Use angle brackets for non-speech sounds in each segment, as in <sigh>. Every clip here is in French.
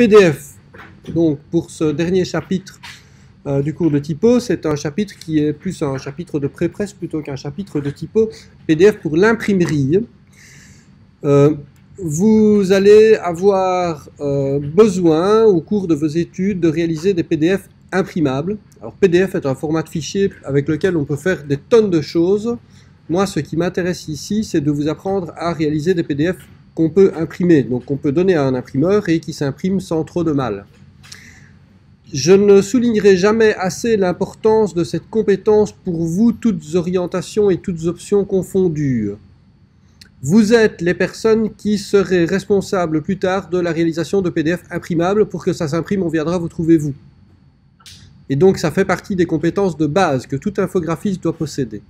PDF, donc pour ce dernier chapitre euh, du cours de typo, c'est un chapitre qui est plus un chapitre de pré-presse plutôt qu'un chapitre de typo. PDF pour l'imprimerie. Euh, vous allez avoir euh, besoin au cours de vos études de réaliser des PDF imprimables. Alors PDF est un format de fichier avec lequel on peut faire des tonnes de choses. Moi, ce qui m'intéresse ici, c'est de vous apprendre à réaliser des PDF peut imprimer, donc qu'on peut donner à un imprimeur et qui s'imprime sans trop de mal. Je ne soulignerai jamais assez l'importance de cette compétence pour vous, toutes orientations et toutes options confondues. Vous êtes les personnes qui seraient responsables plus tard de la réalisation de PDF imprimables. Pour que ça s'imprime, on viendra vous trouver vous. Et donc ça fait partie des compétences de base que tout infographiste doit posséder.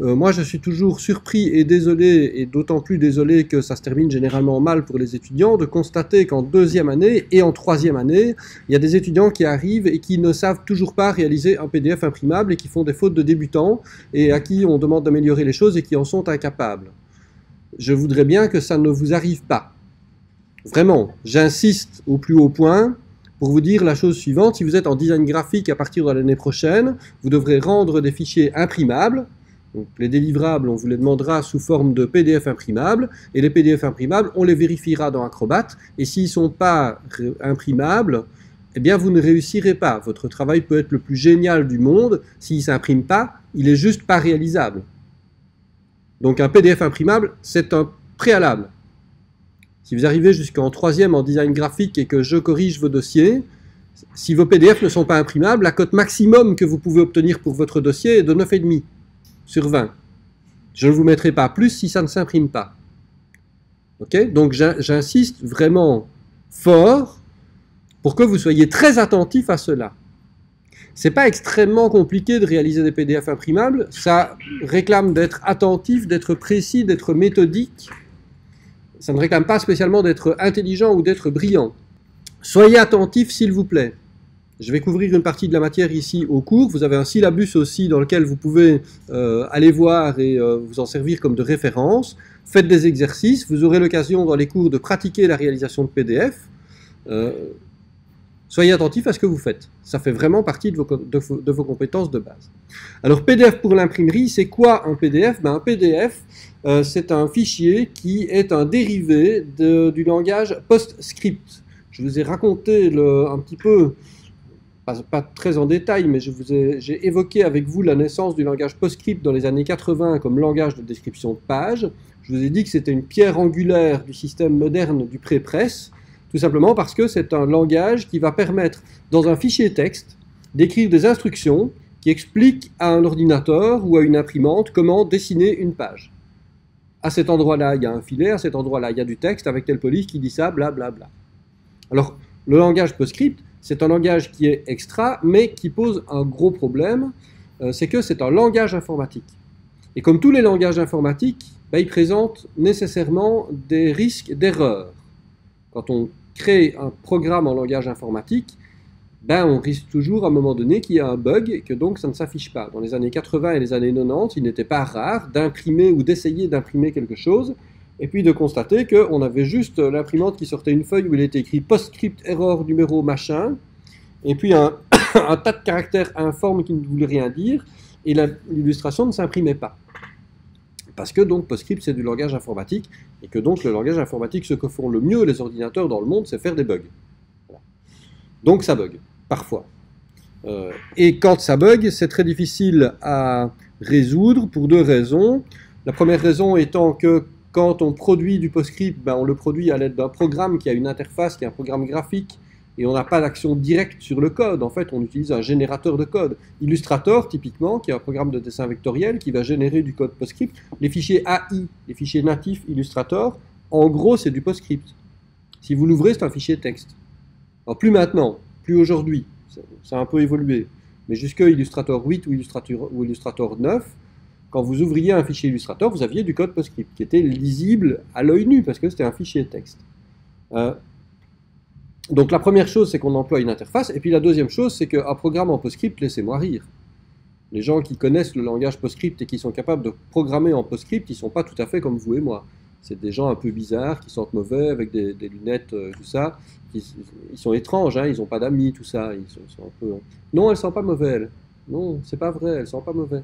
Euh, moi, je suis toujours surpris et désolé, et d'autant plus désolé que ça se termine généralement mal pour les étudiants, de constater qu'en deuxième année et en troisième année, il y a des étudiants qui arrivent et qui ne savent toujours pas réaliser un PDF imprimable et qui font des fautes de débutants et à qui on demande d'améliorer les choses et qui en sont incapables. Je voudrais bien que ça ne vous arrive pas. Vraiment, j'insiste au plus haut point pour vous dire la chose suivante. Si vous êtes en design graphique à partir de l'année prochaine, vous devrez rendre des fichiers imprimables les délivrables, on vous les demandera sous forme de PDF imprimables, et les PDF imprimables, on les vérifiera dans Acrobat, et s'ils ne sont pas imprimables, eh bien vous ne réussirez pas. Votre travail peut être le plus génial du monde, s'il ne s'imprime pas, il est juste pas réalisable. Donc un PDF imprimable, c'est un préalable. Si vous arrivez jusqu'en troisième en design graphique et que je corrige vos dossiers, si vos PDF ne sont pas imprimables, la cote maximum que vous pouvez obtenir pour votre dossier est de 9,5 sur 20. Je ne vous mettrai pas plus si ça ne s'imprime pas. Donc j'insiste vraiment fort pour que vous soyez très attentif à cela. C'est pas extrêmement compliqué de réaliser des PDF imprimables, ça réclame d'être attentif, d'être précis, d'être méthodique. Ça ne réclame pas spécialement d'être intelligent ou d'être brillant. Soyez attentif s'il vous plaît. Je vais couvrir une partie de la matière ici au cours. Vous avez un syllabus aussi dans lequel vous pouvez euh, aller voir et euh, vous en servir comme de référence. Faites des exercices. Vous aurez l'occasion dans les cours de pratiquer la réalisation de PDF. Euh, soyez attentifs à ce que vous faites. Ça fait vraiment partie de vos, compétences de base. Alors PDF pour l'imprimerie, c'est quoi un PDF ben, Un PDF, c'est un fichier qui est un dérivé du langage PostScript. Je vous ai raconté un petit peu pas, très en détail, mais j'ai évoqué avec vous la naissance du langage PostScript dans les années 80 comme langage de description de page. Je vous ai dit que c'était une pierre angulaire du système moderne du pré-presse, tout simplement parce que c'est un langage qui va permettre, dans un fichier texte, d'écrire des instructions qui expliquent à un ordinateur ou à une imprimante comment dessiner une page. À cet endroit-là, il y a un filet, à cet endroit-là, il y a du texte avec telle police qui dit ça, blablabla. Bla, bla. Alors, le langage PostScript, c'est un langage qui est extra, mais qui pose un gros problème, euh, c'est que c'est un langage informatique. Et comme tous les langages informatiques, bah, il nécessairement des risques d'erreur. Quand on crée un programme en langage informatique, ben, on risque toujours à un moment donné qu'il y a un bug et que donc ça ne s'affiche pas. Dans les années 80 et les années 90, il n'était pas rare d'imprimer ou d'essayer d'imprimer quelque chose et puis de constater qu'on avait juste l'imprimante qui sortait une feuille où il était écrit postscript erreur numéro machin, et puis <coughs> un, tas de caractères informes qui ne voulaient rien dire, et l'illustration ne s'imprimait pas. Parce que donc PostScript c'est du langage informatique, et que donc le langage informatique, ce que font le mieux les ordinateurs dans le monde, c'est faire des bugs. Donc ça bug, parfois. Euh, et quand ça bug, c'est très difficile à résoudre pour deux raisons. La première raison étant que quand on produit du PostScript, ben, on le produit à l'aide d'un programme qui a une interface, qui est un programme graphique, et on n'a pas d'action directe sur le code. En fait, on utilise un générateur de code. Illustrator, typiquement, qui est un programme de dessin vectoriel qui va générer du code PostScript. Les fichiers AI, les fichiers natifs Illustrator, en gros, c'est du PostScript. Si vous l'ouvrez, c'est un fichier texte. Alors, plus maintenant, plus aujourd'hui, ça a un peu évolué. Mais jusque Illustrator 8 ou Illustrator, ou Illustrator 9, quand vous ouvriez un fichier Illustrator, vous aviez du code PostScript qui était lisible à l'œil nu parce que c'était un fichier texte. Euh, donc la première chose, c'est qu'on emploie une interface, et puis la deuxième chose, c'est qu'un programme en PostScript, laissez-moi rire. Les gens qui connaissent le langage PostScript et qui sont capables de programmer en PostScript, ils ne sont pas tout à fait comme vous et moi. C'est des gens un peu bizarres qui sentent mauvais avec des, lunettes, euh, tout ça. Ils, sont étranges, hein, ils n'ont pas d'amis, tout ça. Ils sont, un peu... Non, elle sent pas mauvais, elle. Non, c'est pas vrai, elle sent pas mauvais.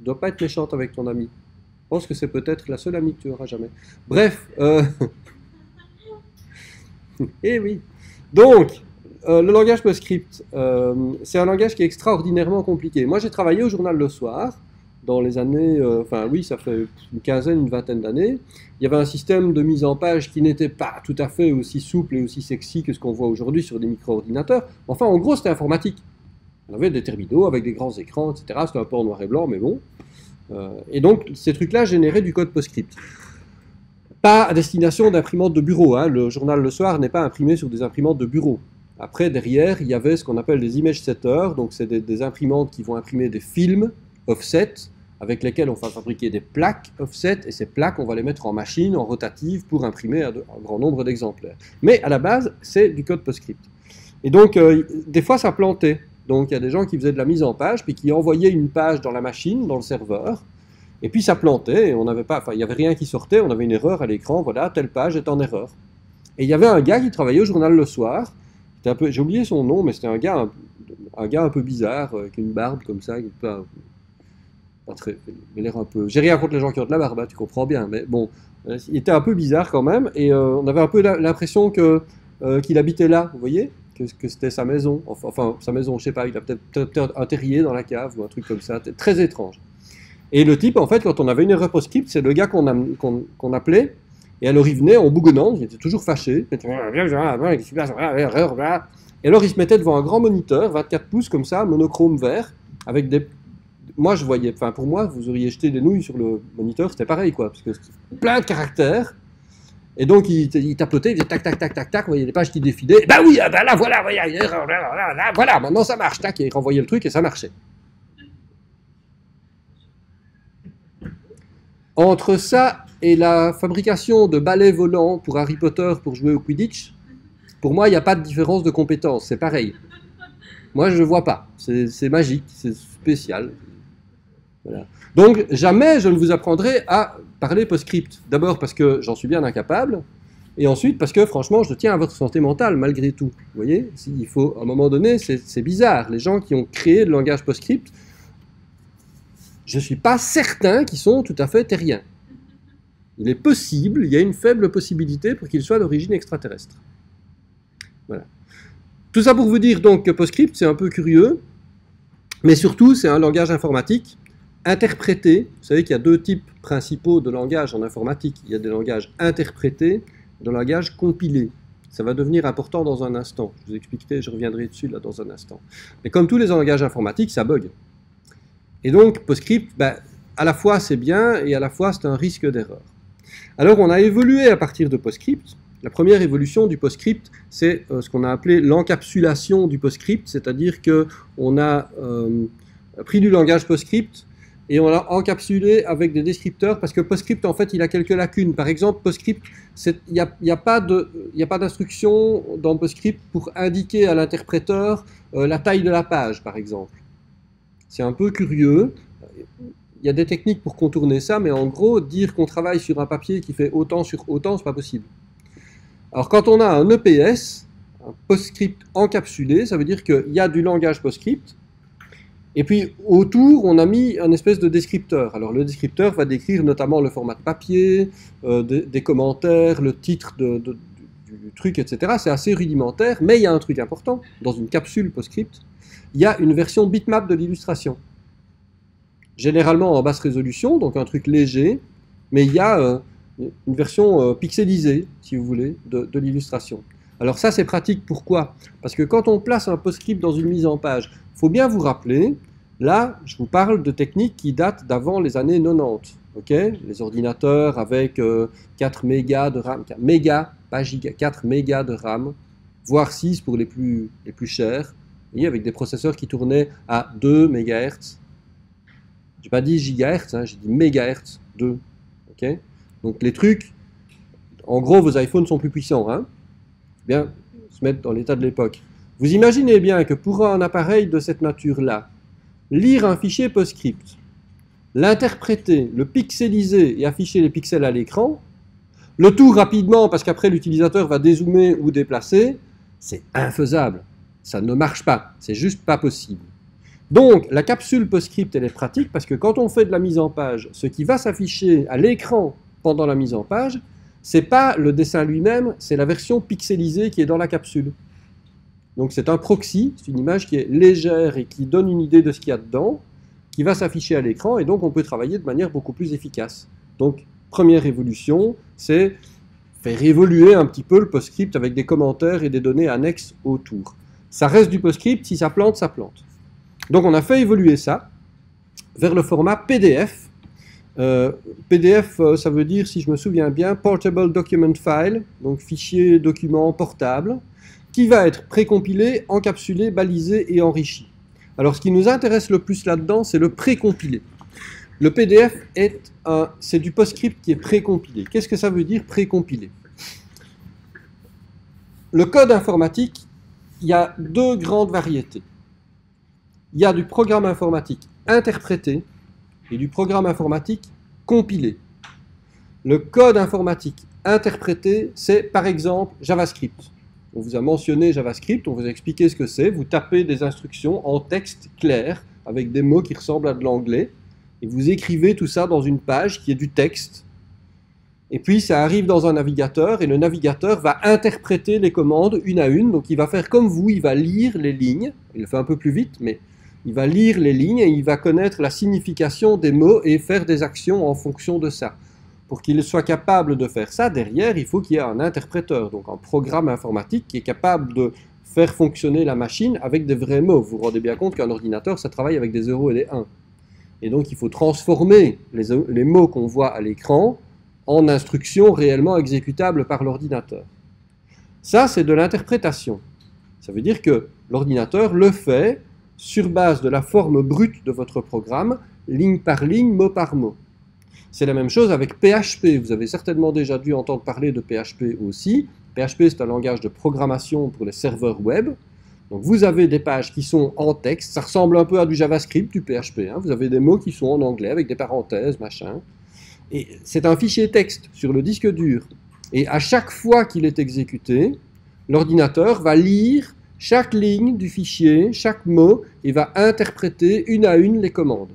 Tu dois pas être méchante avec ton ami. Je pense que c'est peut-être la seule amie que tu auras jamais. Bref, euh... <laughs> eh oui. Donc, euh, le langage PostScript, euh, c'est un langage qui est extraordinairement compliqué. Moi, j'ai travaillé au journal le soir, dans les années, enfin oui, ça fait une quinzaine, une vingtaine d'années. Il y avait un système de mise en page qui n'était pas tout à fait aussi souple et aussi sexy que ce qu'on voit aujourd'hui sur des micro-ordinateurs. Enfin, en gros, c'était informatique. On avait des terminaux avec des grands écrans, etc. C'était un peu en noir et blanc, mais bon. et donc, ces trucs-là généraient du code PostScript. Pas à destination d'imprimantes de bureau. Hein. Le journal le soir n'est pas imprimé sur des imprimantes de bureau. Après, derrière, il y avait ce qu'on appelle des image setters, donc c'est des, imprimantes qui vont imprimer des films offset, avec lesquels on va fabriquer des plaques offset, et ces plaques, on va les mettre en machine, en rotative, pour imprimer un, grand nombre d'exemplaires. Mais à la base, c'est du code PostScript. Et donc, euh, des fois, ça plantait. Donc, il y a des gens qui faisaient de la mise en page, puis qui envoyaient une page dans la machine, dans le serveur, et puis ça plantait, et on n'avait pas, il n'y avait rien qui sortait, on avait une erreur à l'écran, voilà, telle page est en erreur. Et il y avait un gars qui travaillait au journal le soir, j'ai oublié son nom, mais c'était un gars, un, gars un peu bizarre, euh, avec une barbe comme ça, qui pas, pas très, l'air un peu. J'ai rien contre les gens qui ont de la barbe, hein, tu comprends bien, mais bon, euh, il était un peu bizarre quand même, et euh, on avait un peu l'impression que qu'il habitait là, vous voyez, que, c'était sa maison, enfin, sa maison, je sais pas, il a peut-être un terrier dans la cave ou un truc comme ça, très étrange. Et le type, en fait, quand on avait une erreur post-script, c'est le gars qu'on appelait, et alors il venait en bougonnant, il était toujours fâché. Et alors il se mettait devant un grand moniteur, 24 pouces comme ça, monochrome vert, avec des... Moi je voyais, enfin pour moi, vous auriez jeté des nouilles sur le moniteur, c'était pareil quoi, parce que plein de caractères. Et donc il, tapotait, il faisait tac tac tac tac tac, vous voyez les pages qui défilaient. Bah oui, bah là voilà, voilà, voilà, maintenant ça marche, tac, et il renvoyait le truc et ça marchait. Entre ça et la fabrication de balais volants pour Harry Potter pour jouer au Quidditch, pour moi, il n'y a pas de différence de compétence, c'est pareil. Moi, je ne vois pas. C'est magique, c'est spécial. Donc, jamais je ne vous apprendrai à parler PostScript. D'abord parce que j'en suis bien incapable, et ensuite parce que, franchement, je tiens à votre santé mentale, malgré tout. Vous voyez Il faut, à un moment donné, c'est bizarre. Les gens qui ont créé le langage PostScript, je ne suis pas certain qu'ils sont tout à fait terriens. Il est possible, il y a une faible possibilité pour qu'il soit d'origine extraterrestre. Voilà. Tout ça pour vous dire donc que PostScript, c'est un peu curieux, mais surtout, c'est un langage informatique interprété. Vous savez qu'il y a deux types principaux de langage en informatique. Il y a des langages interprétés des langages compilés. Ça va devenir important dans un instant. Je vous expliquerai, je reviendrai dessus là dans un instant. Mais comme tous les langages informatiques, ça bug. Et donc, PostScript, ben, à la fois c'est bien et à la fois c'est un risque d'erreur. Alors on a évolué à partir de PostScript. La première évolution du PostScript, c'est euh, ce qu'on a appelé l'encapsulation du PostScript, c'est-à-dire qu'on a euh, pris du langage PostScript et on l'a encapsulé avec des descripteurs, parce que PostScript, en fait, il a quelques lacunes. Par exemple, PostScript, il n'y a, pas d'instruction dans PostScript pour indiquer à l'interpréteur euh, la taille de la page, par exemple. C'est un peu curieux il y a des techniques pour contourner ça, mais en gros, dire qu'on travaille sur un papier qui fait autant sur autant, c'est pas possible. Alors quand on a un EPS, un PostScript encapsulé, ça veut dire qu'il y a du langage PostScript, et puis autour, on a mis un espèce de descripteur. Alors le descripteur va décrire notamment le format de papier, euh, des, commentaires, le titre du truc, etc. C'est assez rudimentaire, mais il y a un truc important. Dans une capsule PostScript, il y a une version bitmap de l'illustration généralement en basse résolution, donc un truc léger, mais il y a euh, une version euh, pixelisée, si vous voulez, de, l'illustration. Alors ça c'est pratique, pourquoi? Parce que quand on place un postscript dans une mise en page, faut bien vous rappeler, là je vous parle de techniques qui datent d'avant les années 90. ok? Les ordinateurs avec 4 euh, mégas de RAM, mégas, pas giga, 4 mégas de RAM, voire 6 pour les plus, les plus chers, et avec des processeurs qui tournaient à 2 MHz, j'ai pas dit gigahertz, hein, j'ai dit mégahertz 2. ok? Donc les trucs, en gros, vos iPhones sont plus puissants. Hein? Bien, se mettre dans l'état de l'époque. Vous imaginez bien que pour un appareil de cette nature-là, lire un fichier PostScript, l'interpréter, le pixeliser et afficher les pixels à l'écran, Le tout rapidement, parce qu'après l'utilisateur va dézoomer ou déplacer, c'est infaisable. Ça ne marche pas. C'est juste pas possible. Donc, la capsule PostScript, elle est pratique parce que quand on fait de la mise en page, ce qui va s'afficher à l'écran pendant la mise en page, c'est pas le dessin lui-même, c'est la version pixelisée qui est dans la capsule. Donc c'est un proxy, c'est une image qui est légère et qui donne une idée de ce qu'il y a dedans, qui va s'afficher à l'écran, et donc on peut travailler de manière beaucoup plus efficace. Donc, première évolution, c'est faire évoluer un petit peu le PostScript avec des commentaires et des données annexes autour. Ça reste du PostScript, si ça plante, ça plante. Donc on a fait évoluer ça vers le format PDF. Euh, PDF, euh, ça veut dire, si je me souviens bien, Portable Document File, donc fichier document portable, qui va être précompilé, encapsulé, balisé et enrichi. Alors ce qui nous intéresse le plus là-dedans, c'est le précompilé. Le PDF est c'est du PostScript qui est précompilé. Qu'est-ce que ça veut dire précompilé? Le code informatique, il y a deux grandes variétés. Il y a du programme informatique interprété et du programme informatique compilé. Le code informatique interprété, c'est par exemple JavaScript. On vous a mentionné JavaScript, on vous a expliqué ce que c'est. Vous tapez des instructions en texte clair avec des mots qui ressemblent à de l'anglais et vous écrivez tout ça dans une page qui est du texte. Et puis ça arrive dans un navigateur et le navigateur va interpréter les commandes une à une. Donc il va faire comme vous, il va lire les lignes. Il le fait un peu plus vite, mais il va lire les lignes et il va connaître la signification des mots et faire des actions en fonction de ça. Pour qu'il soit capable de faire ça, derrière, il faut qu'il y ait un interpréteur, donc un programme informatique qui est capable de faire fonctionner la machine avec des vrais mots. Vous vous rendez bien compte qu'un ordinateur, ça travaille avec des 0 et des 1. Et donc il faut transformer les, mots qu'on voit à l'écran en instructions réellement exécutables par l'ordinateur. Ça, c'est de l'interprétation. Ça veut dire que l'ordinateur le fait sur base de la forme brute de votre programme, ligne par ligne, mot par mot. C'est la même chose avec PHP. Vous avez certainement déjà dû entendre parler de PHP aussi. PHP, c'est un langage de programmation pour les serveurs web. Donc vous avez des pages qui sont en texte, ça ressemble un peu à du JavaScript, du PHP. Hein. Vous avez des mots qui sont en anglais avec des parenthèses, machin. Et c'est un fichier texte sur le disque dur. Et à chaque fois qu'il est exécuté, l'ordinateur va lire chaque ligne du fichier, chaque mot, et va interpréter une à une les commandes.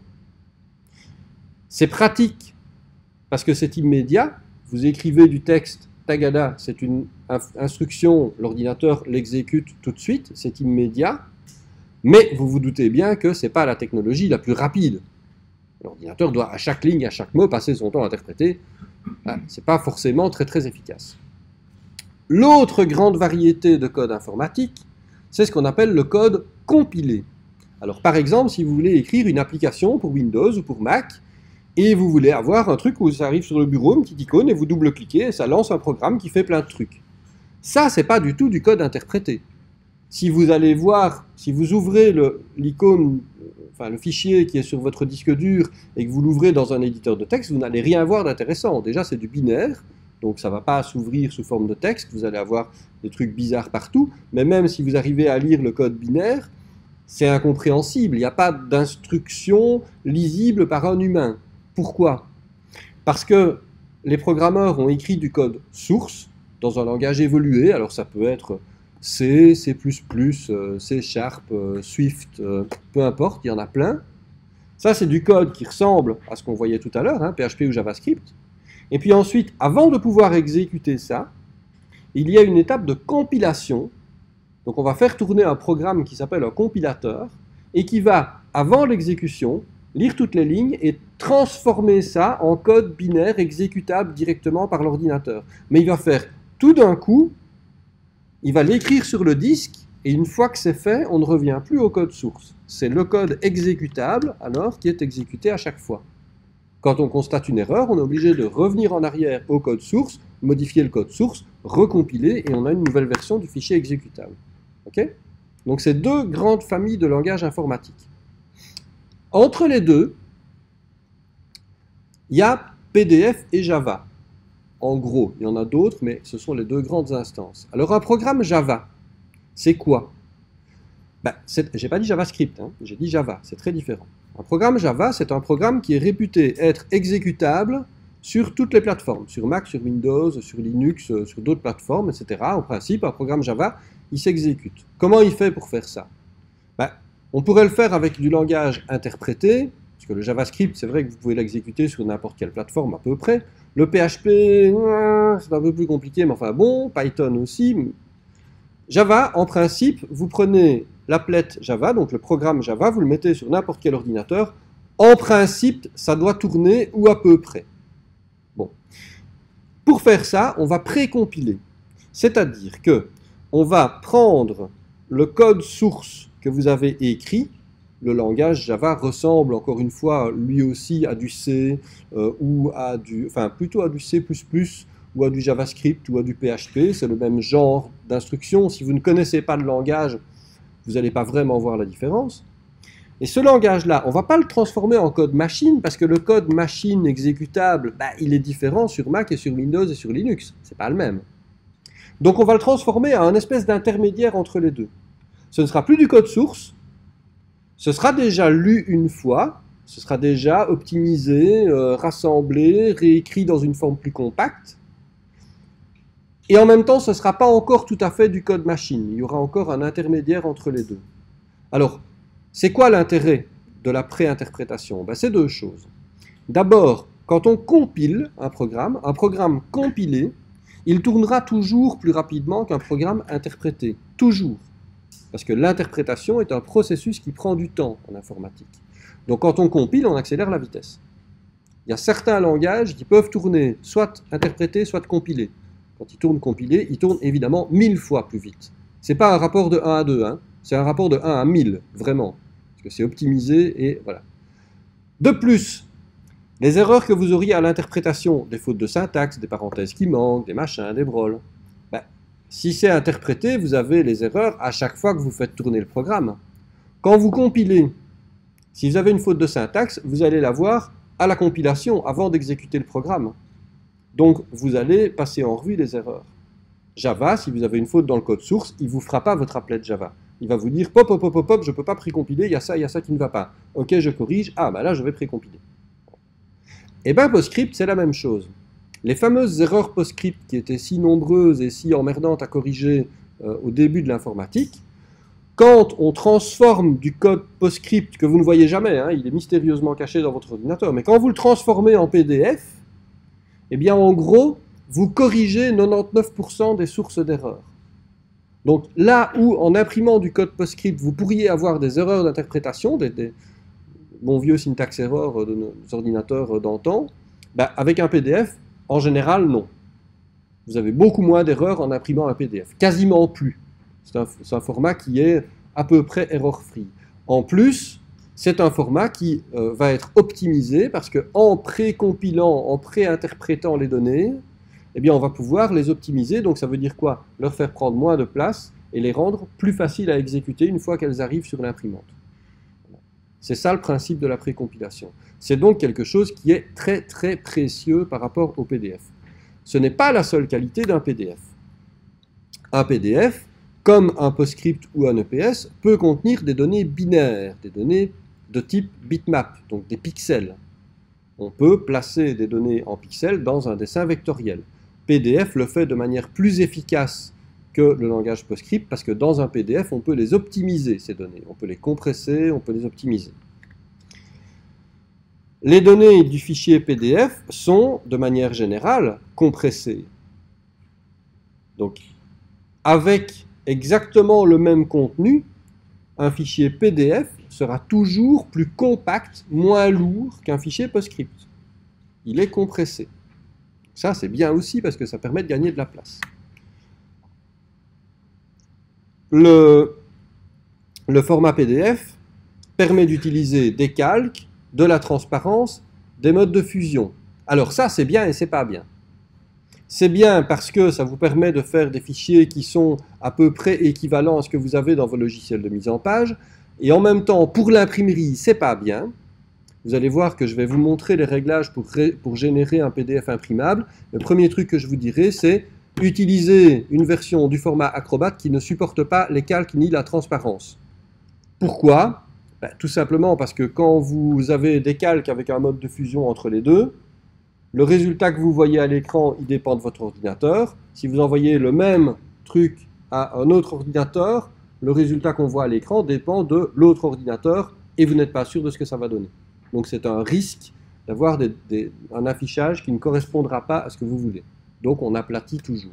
C'est pratique parce que c'est immédiat. Vous écrivez du texte Tagada, c'est une instruction, l'ordinateur l'exécute tout de suite, c'est immédiat, mais vous vous doutez bien que ce n'est pas la technologie la plus rapide. L'ordinateur doit à chaque ligne, à chaque mot, passer son temps à interpréter. Ce n'est pas forcément très très efficace. L'autre grande variété de code informatique, c'est ce qu'on appelle le code compilé. Alors par exemple, si vous voulez écrire une application pour Windows ou pour Mac, et vous voulez avoir un truc où ça arrive sur le bureau, une petite icône, et vous double-cliquez, et ça lance un programme qui fait plein de trucs. Ça, c'est pas du tout du code interprété. Si vous allez voir, si vous ouvrez l'icône, enfin le fichier qui est sur votre disque dur, et que vous l'ouvrez dans un éditeur de texte, vous n'allez rien voir d'intéressant. Déjà, c'est du binaire, donc ça ne va pas s'ouvrir sous forme de texte, vous allez avoir des trucs bizarres partout, mais même si vous arrivez à lire le code binaire, c'est incompréhensible, il n'y a pas d'instruction lisible par un humain. Pourquoi? Parce que les programmeurs ont écrit du code source dans un langage évolué, alors ça peut être C, C++, euh, C Sharp, euh, Swift, euh, peu importe, il y en a plein. Ça, c'est du code qui ressemble à ce qu'on voyait tout à l'heure, hein, PHP ou JavaScript. Et puis ensuite, avant de pouvoir exécuter ça, il y a une étape de compilation. Donc on va faire tourner un programme qui s'appelle un compilateur et qui va, avant l'exécution, lire toutes les lignes et transformer ça en code binaire exécutable directement par l'ordinateur. Mais il va faire tout d'un coup, il va l'écrire sur le disque, et une fois que c'est fait, on ne revient plus au code source. C'est le code exécutable, alors, qui est exécuté à chaque fois. Quand on constate une erreur, on est obligé de revenir en arrière au code source, modifier le code source, recompiler, et on a une nouvelle version du fichier exécutable. Donc c'est deux grandes familles de langage informatique. Entre les deux, il y a PDF et Java. En gros, il y en a d'autres, mais ce sont les deux grandes instances. Alors un programme Java, c'est quoi? Ben, J'ai pas dit JavaScript, hein, j'ai dit Java, c'est très différent. Un programme Java, c'est un programme qui est réputé être exécutable sur toutes les plateformes, sur Mac, sur Windows, sur Linux, euh, sur d'autres plateformes, etc. En principe, un programme Java, il s'exécute. Comment il fait pour faire ça? On pourrait le faire avec du langage interprété, parce que le JavaScript, c'est vrai que vous pouvez l'exécuter sur n'importe quelle plateforme à peu près. Le PHP, c'est un peu plus compliqué, mais enfin bon, Python aussi. Java, en principe, vous prenez l'applet Java, donc le programme Java, vous le mettez sur n'importe quel ordinateur. En principe, ça doit tourner ou à peu près. Bon. Pour faire ça, on va précompiler. C'est-à-dire que on va prendre le code source vous avez écrit, le langage Java ressemble encore une fois lui aussi à du C euh, ou à du, enfin plutôt à du C++ ou à du JavaScript ou à du PHP, c'est le même genre d'instruction. Si vous ne connaissez pas le langage, vous n'allez pas vraiment voir la différence. Et ce langage-là, on ne va pas le transformer en code machine parce que le code machine exécutable, bah, il est différent sur Mac et sur Windows et sur Linux. C'est pas le même. Donc on va le transformer en un espèce d'intermédiaire entre les deux. Ce ne sera plus du code source, ce sera déjà lu une fois, ce sera déjà optimisé, euh, rassemblé, réécrit dans une forme plus compacte. Et en même temps, ce ne sera pas encore tout à fait du code machine. Il y aura encore un intermédiaire entre les deux. Alors, c'est quoi l'intérêt de la préinterprétation? Ben, C'est deux choses. D'abord, quand on compile un programme, un programme compilé, il tournera toujours plus rapidement qu'un programme interprété. Toujours. Parce que l'interprétation est un processus qui prend du temps en informatique. Donc quand on compile, on accélère la vitesse. Il y a certains langages qui peuvent tourner soit interprétés, soit compilés. Quand ils tournent compilés, ils tournent évidemment mille fois plus vite. Ce n'est pas un rapport de 1 à 2, hein. c'est un rapport de 1 à 1000, vraiment. Parce que c'est optimisé et voilà. De plus, les erreurs que vous auriez à l'interprétation, des fautes de syntaxe, des parenthèses qui manquent, des machins, des broles, si c'est interprété, vous avez les erreurs à chaque fois que vous faites tourner le programme. Quand vous compilez, si vous avez une faute de syntaxe, vous allez la voir à la compilation avant d'exécuter le programme. Donc vous allez passer en revue les erreurs. Java, si vous avez une faute dans le code source, il ne vous fera pas votre applet Java. Il va vous dire pop, pop, pop, pop, je ne peux pas précompiler, il y a ça, il y a ça qui ne va pas. Ok, je corrige. Ah, bah là, je vais précompiler. Et eh bien, PostScript, c'est la même chose. Les fameuses erreurs PostScript qui étaient si nombreuses et si emmerdantes à corriger euh, au début de l'informatique, quand on transforme du code PostScript que vous ne voyez jamais, hein, il est mystérieusement caché dans votre ordinateur, mais quand vous le transformez en PDF, eh bien en gros, vous corrigez 99% des sources d'erreurs. Donc là où en imprimant du code PostScript, vous pourriez avoir des erreurs d'interprétation, des, des vieux syntax errors de nos ordinateurs d'antan, ben, avec un PDF, en général, non. Vous avez beaucoup moins d'erreurs en imprimant un PDF. Quasiment plus. C'est un, format qui est à peu près error-free. En plus, c'est un format qui euh, va être optimisé parce qu'en pré-compilant, en pré-interprétant les données, eh bien, on va pouvoir les optimiser. Donc, ça veut dire quoi? Leur faire prendre moins de place et les rendre plus faciles à exécuter une fois qu'elles arrivent sur l'imprimante. C'est ça le principe de la précompilation. C'est donc quelque chose qui est très très précieux par rapport au PDF. Ce n'est pas la seule qualité d'un PDF. Un PDF, comme un PostScript ou un EPS, peut contenir des données binaires, des données de type bitmap, donc des pixels. On peut placer des données en pixels dans un dessin vectoriel. PDF le fait de manière plus efficace que le langage PostScript parce que dans un PDF, on peut les optimiser, ces données. On peut les compresser, on peut les optimiser. Les données du fichier PDF sont, de manière générale, compressées. Donc, avec exactement le même contenu, un fichier PDF sera toujours plus compact, moins lourd qu'un fichier PostScript. Il est compressé. Ça, c'est bien aussi parce que ça permet de gagner de la place. Le, format PDF permet d'utiliser des calques, de la transparence, des modes de fusion. Alors ça, c'est bien et c'est pas bien. C'est bien parce que ça vous permet de faire des fichiers qui sont à peu près équivalents à ce que vous avez dans vos logiciels de mise en page. Et en même temps, pour l'imprimerie, c'est pas bien. Vous allez voir que je vais vous montrer les réglages pour, pour générer un PDF imprimable. Le premier truc que je vous dirai, c'est utiliser une version du format Acrobat qui ne supporte pas les calques ni la transparence. Pourquoi? Ben, Tout simplement parce que quand vous avez des calques avec un mode de fusion entre les deux, Le résultat que vous voyez à l'écran, il dépend de votre ordinateur. Si vous envoyez le même truc à un autre ordinateur, le résultat qu'on voit à l'écran dépend de l'autre ordinateur et vous n'êtes pas sûr de ce que ça va donner. Donc c'est un risque d'avoir un affichage qui ne correspondra pas à ce que vous voulez. Donc on aplatit toujours.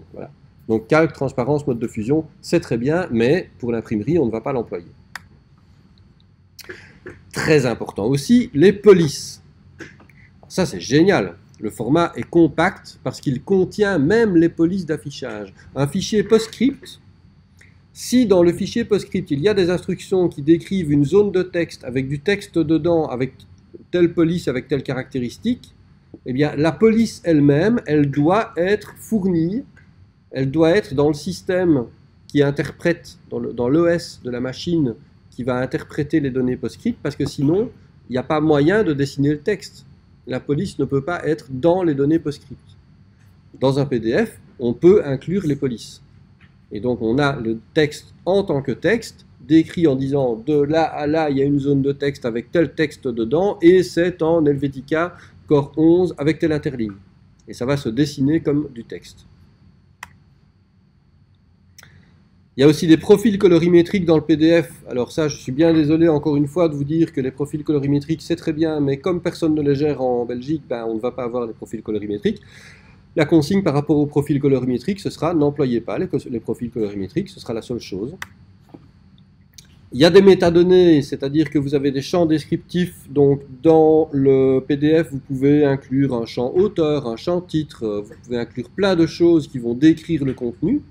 Donc calque, transparence, mode de fusion, c'est très bien, mais pour l'imprimerie, on ne va pas l'employer. Très important aussi, les polices. Ça c'est génial. Le format est compact parce qu'il contient même les polices d'affichage. Un fichier PostScript, si dans le fichier PostScript il y a des instructions qui décrivent une zone de texte avec du texte dedans, avec telle police, avec telle caractéristique, eh bien la police elle-même, elle doit être fournie elle doit être dans le système qui interprète, dans l'OS de la machine qui va interpréter les données PostScript, parce que sinon, il n'y a pas moyen de dessiner le texte. La police ne peut pas être dans les données PostScript. Dans un PDF, on peut inclure les polices. Et donc on a le texte en tant que texte, décrit en disant de là à là, il y a une zone de texte avec tel texte dedans, et c'est en Helvetica Core 11 avec telle interligne. Et ça va se dessiner comme du texte. Il y a aussi des profils colorimétriques dans le PDF. Alors ça, je suis bien désolé encore une fois de vous dire que les profils colorimétriques, c'est très bien, mais comme personne ne les gère en Belgique, ben, on ne va pas avoir les profils colorimétriques. La consigne par rapport aux profils colorimétriques, ce sera n'employez pas les, les, profils colorimétriques, ce sera la seule chose. Il y a des métadonnées, c'est-à-dire que vous avez des champs descriptifs, donc dans le PDF, vous pouvez inclure un champ auteur, un champ titre, vous pouvez inclure plein de choses qui vont décrire le contenu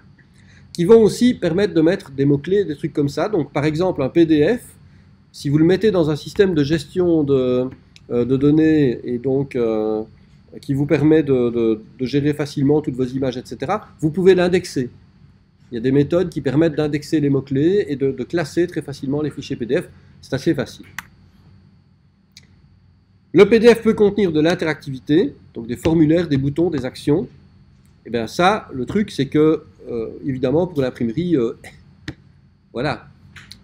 qui vont aussi permettre de mettre des mots-clés, des trucs comme ça. Donc par exemple un PDF, si vous le mettez dans un système de gestion de, euh, données et donc euh, qui vous permet de, gérer facilement toutes vos images, etc., vous pouvez l'indexer. Il y a des méthodes qui permettent d'indexer les mots-clés et de, classer très facilement les fichiers PDF. C'est assez facile. Le PDF peut contenir de l'interactivité, donc des formulaires, des boutons, des actions. Et eh bien ça, le truc, c'est que évidemment, pour l'imprimerie, euh, <laughs> voilà.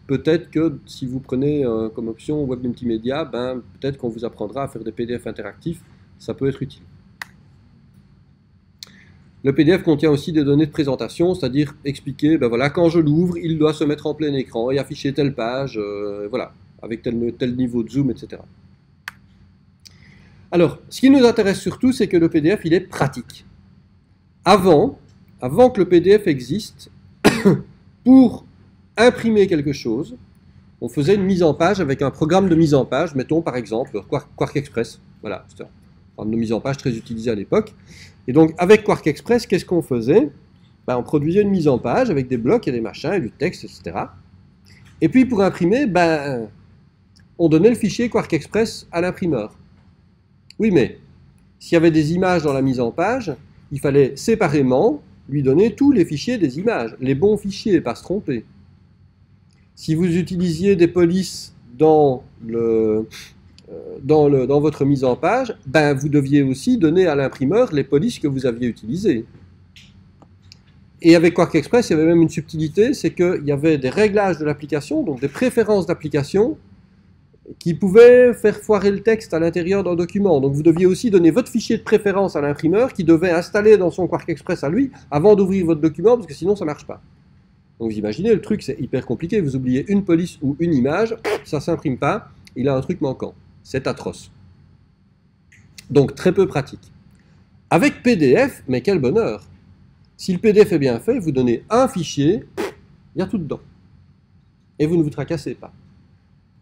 Peut-être que si vous prenez euh, comme option web multimédia, ben, peut-être qu'on vous apprendra à faire des PDF interactifs. Ça peut être utile. Le PDF contient aussi des données de présentation, c'est-à-dire expliquer, ben voilà, quand je l'ouvre, il doit se mettre en plein écran et afficher telle page, voilà, avec tel, tel niveau de zoom, etc. Alors, ce qui nous intéresse surtout, c'est que le PDF, il est pratique. Avant, avant que le PDF existe, <coughs> pour imprimer quelque chose, on faisait une mise en page avec un programme de mise en page, mettons par exemple Quark, Express. Voilà, c'est un programme de mise en page très utilisé à l'époque. Et donc avec Quark Express, qu'est-ce qu'on faisait? Ben, On produisait une mise en page avec des blocs et des machins, et du texte, etc. Et puis pour imprimer, ben, on donnait le fichier Quark Express à l'imprimeur. Oui, mais s'il y avait des images dans la mise en page, il fallait séparément lui donner tous les fichiers des images, les bons fichiers, pas se tromper. Si vous utilisiez des polices dans, euh, votre mise en page, ben vous deviez aussi donner à l'imprimeur les polices que vous aviez utilisées. Et avec Quark Express, il y avait même une subtilité, c'est qu'il y avait des réglages de l'application, donc des préférences d'application, qui pouvait faire foirer le texte à l'intérieur d'un document. Donc vous deviez aussi donner votre fichier de préférence à l'imprimeur qui devait installer dans son Quark Express à lui avant d'ouvrir votre document parce que sinon ça ne marche pas. Donc vous imaginez, le truc c'est hyper compliqué, vous oubliez une police ou une image, ça s'imprime pas, il a un truc manquant. C'est atroce. Donc très peu pratique. Avec PDF, mais quel bonheur Si le PDF est bien fait, vous donnez un fichier, il y a tout dedans. Et vous ne vous tracassez pas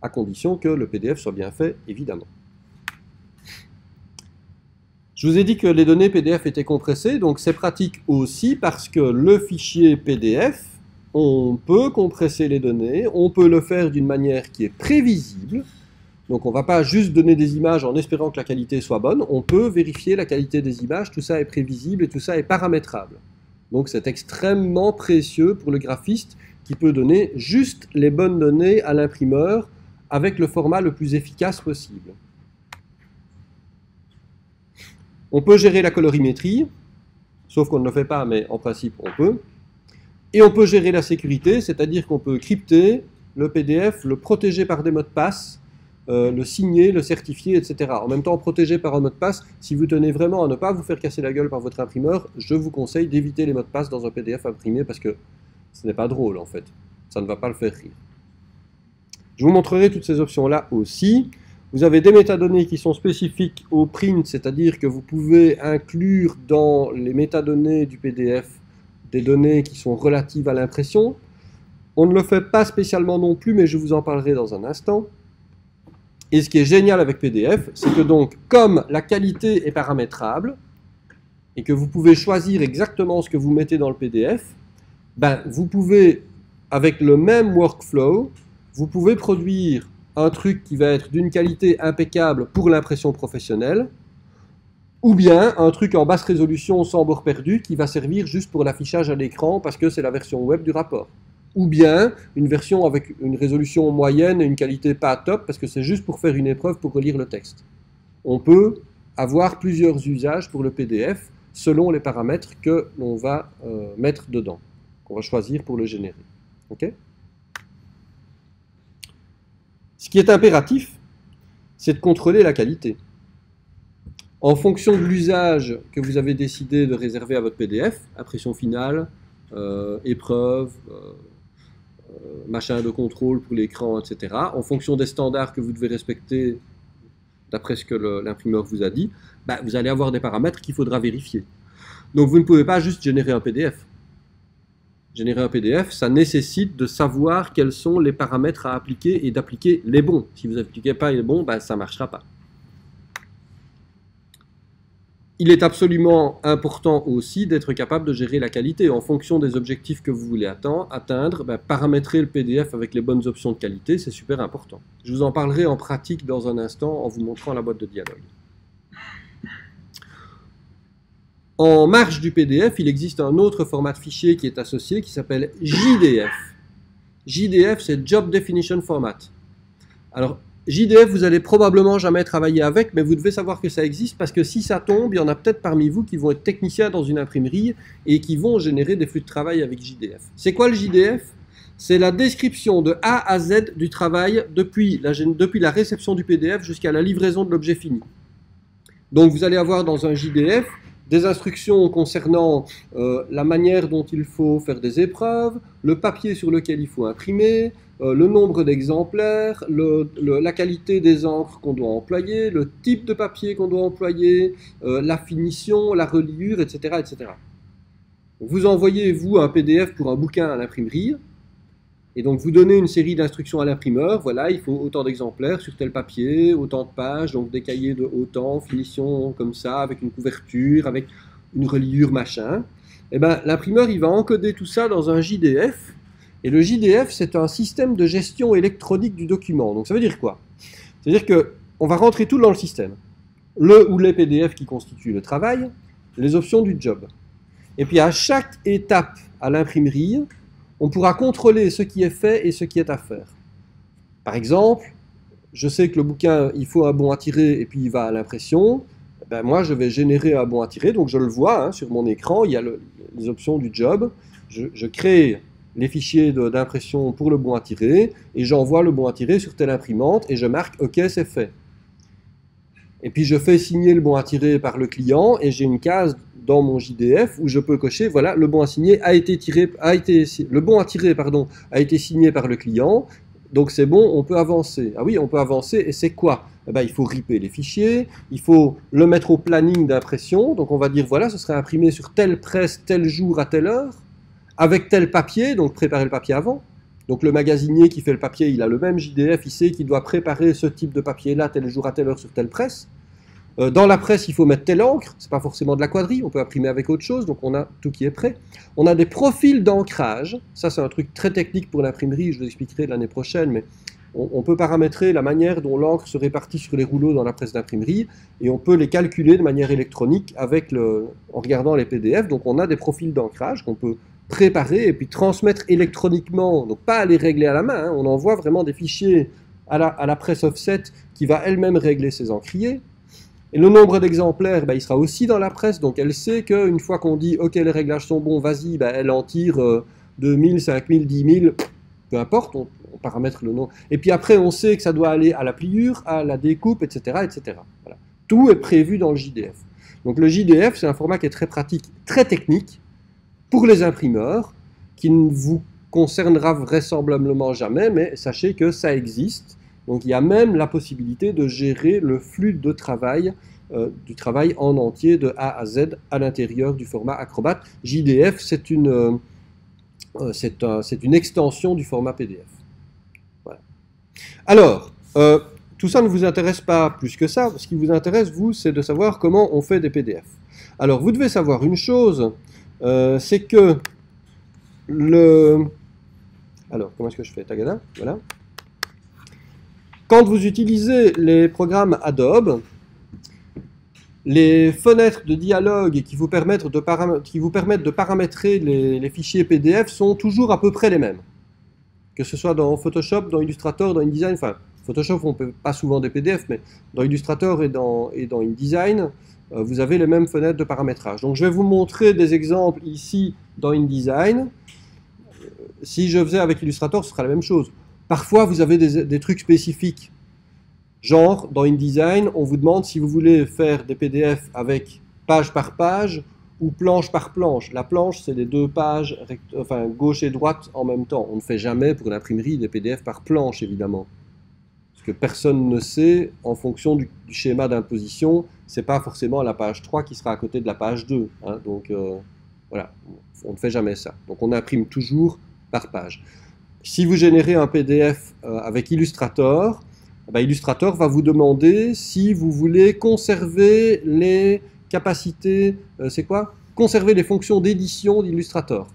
à condition que le PDF soit bien fait, évidemment. Je vous ai dit que les données PDF étaient compressées, donc c'est pratique aussi parce que le fichier PDF, on peut compresser les données, on peut le faire d'une manière qui est prévisible, donc on ne va pas juste donner des images en espérant que la qualité soit bonne, on peut vérifier la qualité des images, tout ça est prévisible et tout ça est paramétrable. Donc c'est extrêmement précieux pour le graphiste qui peut donner juste les bonnes données à l'imprimeur avec le format le plus efficace possible. On peut gérer la colorimétrie, sauf qu'on ne le fait pas, mais en principe on peut. Et on peut gérer la sécurité, c'est-à-dire qu'on peut crypter le PDF, le protéger par des mots de passe, euh, le signer, le certifier, etc. En même temps, protégé par un mot de passe, si vous tenez vraiment à ne pas vous faire casser la gueule par votre imprimeur, je vous conseille d'éviter les mots de passe dans un PDF imprimé parce que ce n'est pas drôle en fait. Ça ne va pas le faire rire. Je vous montrerai toutes ces options-là aussi. Vous avez des métadonnées qui sont spécifiques au print, c'est-à-dire que vous pouvez inclure dans les métadonnées du PDF des données qui sont relatives à l'impression. On ne le fait pas spécialement non plus, mais je vous en parlerai dans un instant. Et ce qui est génial avec PDF, c'est que donc, comme la qualité est paramétrable, et que vous pouvez choisir exactement ce que vous mettez dans le PDF, ben, vous pouvez, avec le même workflow, vous pouvez produire un truc qui va être d'une qualité impeccable pour l'impression professionnelle, ou bien un truc en basse résolution sans bord perdu qui va servir juste pour l'affichage à l'écran parce que c'est la version web du rapport ou bien une version avec une résolution moyenne et une qualité pas top, parce que c'est juste pour faire une épreuve pour relire le texte. On peut avoir plusieurs usages pour le PDF selon les paramètres que l'on va euh, mettre dedans, qu'on va choisir pour le générer. Ok? Ce qui est impératif, c'est de contrôler la qualité. En fonction de l'usage que vous avez décidé de réserver à votre PDF, impression finale, euh, épreuve, euh, euh, machin de contrôle pour l'écran, etc. En fonction des standards que vous devez respecter, d'après ce que l'imprimeur vous a dit, bah, vous allez avoir des paramètres qu'il faudra vérifier. Donc vous ne pouvez pas juste générer un PDF. Générer un PDF, ça nécessite de savoir quels sont les paramètres à appliquer et d'appliquer les bons. Si vous n'appliquez pas les bons, bah, ça ne marchera pas. Il est absolument important aussi d'être capable de gérer la qualité en fonction des objectifs que vous voulez atteindre. Ben, paramétrer le PDF avec les bonnes options de qualité, c'est super important. Je vous en parlerai en pratique dans un instant en vous montrant la boîte de dialogue. En marge du PDF, il existe un autre format de fichier qui est associé qui s'appelle JDF. JDF, c'est Job Definition Format. Alors, JDF, vous allez probablement jamais travailler avec, mais vous devez savoir que ça existe parce que si ça tombe, il y en a peut-être parmi vous qui vont être techniciens dans une imprimerie et qui vont générer des flux de travail avec JDF. C'est quoi le JDF C'est la description de A à Z du travail depuis la, depuis la réception du PDF jusqu'à la livraison de l'objet fini. Donc vous allez avoir dans un JDF des instructions concernant euh, la manière dont il faut faire des épreuves, le papier sur lequel il faut imprimer, euh, le nombre d'exemplaires, la qualité des encres qu'on doit employer, le type de papier qu'on doit employer, euh, la finition, la reliure, etc., etc. Vous envoyez, vous, un PDF pour un bouquin à l'imprimerie, et donc vous donnez une série d'instructions à l'imprimeur, voilà, il faut autant d'exemplaires sur tel papier, autant de pages, donc des cahiers de autant, finition comme ça, avec une couverture, avec une reliure, machin. Et eh ben l'imprimeur, il va encoder tout ça dans un JDF, et le JDF, c'est un système de gestion électronique du document. Donc ça veut dire quoi? C'est-à-dire qu'on va rentrer tout dans le système. Le ou les PDF qui constituent le travail, les options du job. Et puis à chaque étape à l'imprimerie, on pourra contrôler ce qui est fait et ce qui est à faire. Par exemple, je sais que le bouquin, il faut un bon à tirer et puis il va à l'impression. Ben moi, je vais générer un bon à tirer, donc je le vois hein, sur mon écran, il y a les options du job. Je, je crée les fichiers d'impression pour le bon à tirer, et j'envoie le bon à tirer sur telle imprimante, et je marque OK, c'est fait. Et puis je fais signer le bon à tirer par le client, et j'ai une case dans mon JDF où je peux cocher, voilà, le bon à a été tiré, a été, le bon à tirer, pardon, a été signé par le client, donc c'est bon, on peut avancer. Ah oui, on peut avancer, et c'est quoi? Eh ben, Il faut ripper les fichiers, il faut le mettre au planning d'impression, donc on va dire, voilà, ce serait imprimé sur telle presse, tel jour, à telle heure, avec tel papier, donc préparer le papier avant. Donc le magasinier qui fait le papier, il a le même JDF, il sait qu'il doit préparer ce type de papier-là tel jour à telle heure sur telle presse. Euh, dans la presse, il faut mettre telle encre, c'est pas forcément de la quadrille, on peut imprimer avec autre chose, donc on a tout qui est prêt. On a des profils d'ancrage, ça c'est un truc très technique pour l'imprimerie, je vous expliquerai l'année prochaine, mais on, peut paramétrer la manière dont l'encre se répartit sur les rouleaux dans la presse d'imprimerie, et on peut les calculer de manière électronique avec en regardant les PDF, donc on a des profils d'ancrage qu'on peut préparer et puis transmettre électroniquement, donc pas les régler à la main, hein. on envoie vraiment des fichiers à la presse offset qui va elle-même régler ses encriers. Et le nombre d'exemplaires, bah, il sera aussi dans la presse, donc elle sait qu'une fois qu'on dit « ok, les réglages sont bons, vas-y bah, elle en tire 2000, 5000, 10 000, peu importe, on paramètre le nom. Et puis après, on sait que ça doit aller à la pliure, à la découpe, etc. etc. Voilà. Tout est prévu dans le JDF. Donc le JDF, c'est un format qui est très pratique, très technique pour les imprimeurs, qui ne vous concernera vraisemblablement jamais, mais sachez que ça existe. Donc il y a même la possibilité de gérer le flux de travail, euh, du travail en entier de A à Z à l'intérieur du format Acrobat. JDF, c'est une, euh, euh, c'est une extension du format PDF. Voilà. Alors, tout ça ne vous intéresse pas plus que ça. Ce qui vous intéresse, vous, c'est de savoir comment on fait des PDF. Alors, vous devez savoir une chose, c'est que le... Alors, comment est-ce que je fais? Tagada, voilà. Quand vous utilisez les programmes Adobe, les fenêtres de dialogue qui vous permettent de, paramétrer les, fichiers PDF sont toujours à peu près les mêmes. Que ce soit dans Photoshop, dans Illustrator, dans InDesign, enfin, Photoshop, on ne peut pas souvent des PDF, mais dans Illustrator et dans, InDesign, euh, vous avez les mêmes fenêtres de paramétrage. Donc je vais vous montrer des exemples ici dans InDesign. Si je faisais avec Illustrator, ce sera la même chose. Parfois, vous avez des, trucs spécifiques. Genre, dans InDesign, on vous demande si vous voulez faire des PDF avec page par page ou planche par planche. La planche, c'est les deux pages, gauche et droite en même temps. On ne fait jamais pour l'imprimerie des PDF par planche, évidemment. Parce que personne ne sait, en fonction du, schéma d'imposition, c'est pas forcément la page 3 qui sera à côté de la page 2. Hein. donc euh, voilà, on ne fait jamais ça. Donc on imprime toujours par page. Si vous générez un PDF euh, avec Illustrator, eh ben, Illustrator va vous demander si vous voulez conserver les capacités, euh, c'est quoi? Conserver les fonctions d'édition d'Illustrator.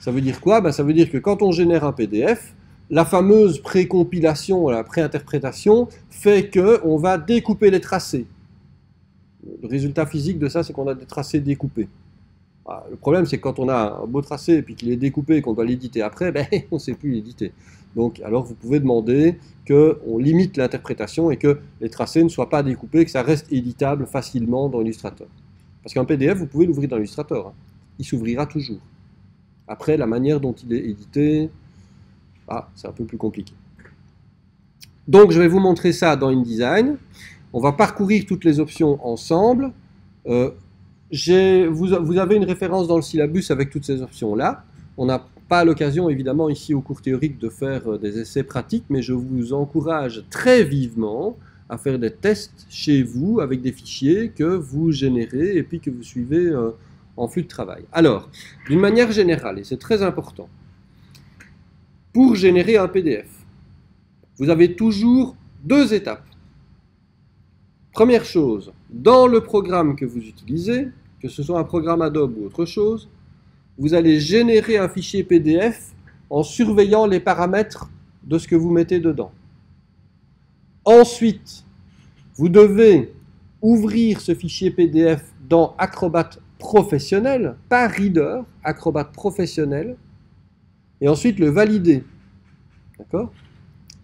Ça veut dire quoi? Ben, Ça veut dire que quand on génère un PDF, la fameuse précompilation, la préinterprétation, fait qu'on va découper les tracés. Le résultat physique de ça, c'est qu'on a des tracés découpés. Ah, le problème, c'est que quand on a un beau tracé et puis qu'il est découpé et qu'on doit l'éditer après, <laughs> ben, on ne sait plus l'éditer. Donc, alors vous pouvez demander qu'on limite l'interprétation et que les tracés ne soient pas découpés, que ça reste éditable facilement dans Illustrator. Parce qu'un PDF, vous pouvez l'ouvrir dans Illustrator. Hein. Il s'ouvrira toujours. Après, la manière dont il est édité, ah, c'est un peu plus compliqué. Donc, je vais vous montrer ça dans InDesign. On va parcourir toutes les options ensemble. Euh, vous, avez une référence dans le syllabus avec toutes ces options-là. On n'a pas l'occasion, évidemment, ici au cours théorique de faire euh, des essais pratiques, mais je vous encourage très vivement à faire des tests chez vous avec des fichiers que vous générez et puis que vous suivez euh, en flux de travail. Alors, d'une manière générale, et c'est très important, pour générer un PDF, vous avez toujours deux étapes. Première chose, dans le programme que vous utilisez, que ce soit un programme Adobe ou autre chose, vous allez générer un fichier PDF en surveillant les paramètres de ce que vous mettez dedans. Ensuite, vous devez ouvrir ce fichier PDF dans Acrobat professionnel, pas Reader, Acrobat professionnel, et ensuite le valider. D'accord?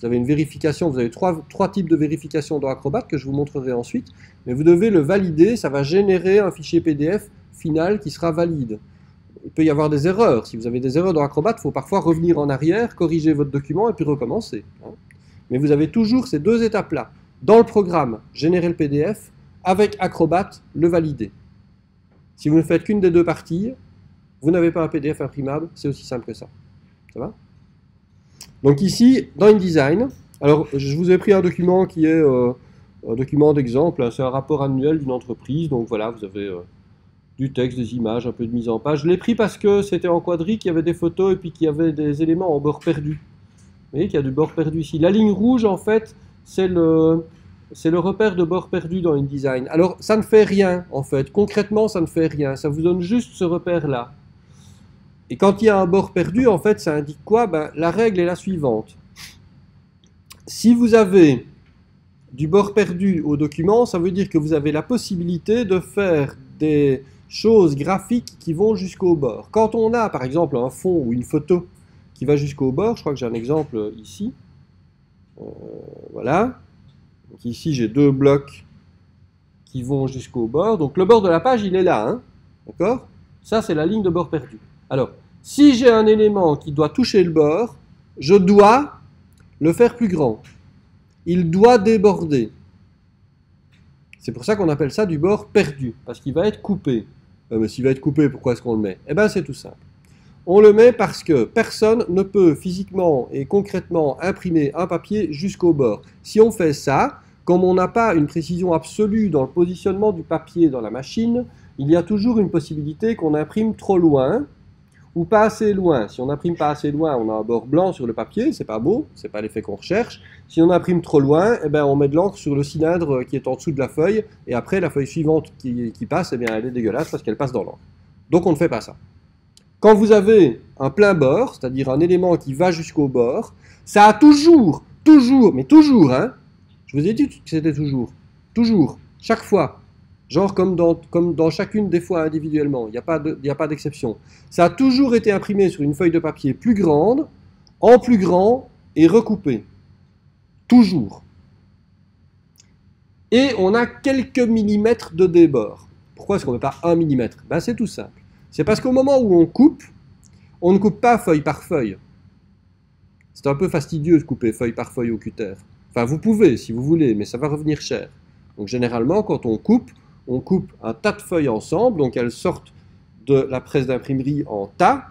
Vous avez une vérification, vous avez trois, types de vérification dans Acrobat que je vous montrerai ensuite, mais vous devez le valider, ça va générer un fichier PDF final qui sera valide. Il peut y avoir des erreurs. Si vous avez des erreurs dans Acrobat, il faut parfois revenir en arrière, corriger votre document et puis recommencer. Hein. Mais vous avez toujours ces deux étapes-là. Dans le programme, générer le PDF, avec Acrobat, le valider. Si vous ne faites qu'une des deux parties, vous n'avez pas un PDF imprimable, c'est aussi simple que ça. Ça va? Donc ici, dans InDesign, alors je vous ai pris un document qui est euh, un document d'exemple, hein, c'est un rapport annuel d'une entreprise, donc voilà, vous avez euh, du texte, des images, un peu de mise en page. Je l'ai pris parce que c'était en quadrique, il y avait des photos et puis qu'il y avait des éléments en bord perdu. Vous voyez qu'il y a du bord perdu ici. La ligne rouge, en fait, c'est le, c'est le repère de bord perdu dans InDesign. Alors, ça ne fait rien, en fait. Concrètement, ça ne fait rien. Ça vous donne juste ce repère-là. Et quand il y a un bord perdu, en fait, ça indique quoi? Ben, La règle est la suivante. Si vous avez du bord perdu au document, ça veut dire que vous avez la possibilité de faire des choses graphiques qui vont jusqu'au bord. Quand on a, par exemple, un fond ou une photo qui va jusqu'au bord, je crois que j'ai un exemple ici. Euh, voilà. Ici, j'ai deux blocs qui vont jusqu'au bord. Donc le bord de la page, il est là. Hein D'accord? Ça, c'est la ligne de bord perdu. Alors, si j'ai un élément qui doit toucher le bord, je dois le faire plus grand. Il doit déborder. C'est pour ça qu'on appelle ça du bord perdu, parce qu'il va être coupé. Mais s'il va être coupé, pourquoi est-ce qu'on le met? Eh bien, c'est tout simple. On le met parce que personne ne peut physiquement et concrètement imprimer un papier jusqu'au bord. Si on fait ça, comme on n'a pas une précision absolue dans le positionnement du papier dans la machine, il y a toujours une possibilité qu'on imprime trop loin ou pas assez loin. Si on imprime pas assez loin, on a un bord blanc sur le papier, c'est pas beau, c'est pas l'effet qu'on recherche. Si on imprime trop loin, eh ben on met de l'encre sur le cylindre qui est en dessous de la feuille, et après la feuille suivante qui, passe, eh bien elle est dégueulasse parce qu'elle passe dans l'encre. Donc on ne fait pas ça. Quand vous avez un plein bord, c'est-à-dire un élément qui va jusqu'au bord, ça a toujours, toujours, mais toujours, hein, je vous ai dit que c'était toujours, toujours, chaque fois, genre comme dans, chacune des fois individuellement, il n'y a pas d'exception. Ça a toujours été imprimé sur une feuille de papier plus grande, en plus grand et recoupé. Toujours. Et on a quelques millimètres de débord. Pourquoi est-ce qu'on ne met pas un millimètre? Ben, C'est tout simple. C'est parce qu'au moment où on coupe, on ne coupe pas feuille par feuille. C'est un peu fastidieux de couper feuille par feuille au cutter. Enfin, vous pouvez si vous voulez, mais ça va revenir cher. Donc généralement, quand on coupe, on coupe un tas de feuilles ensemble, donc elles sortent de la presse d'imprimerie en tas,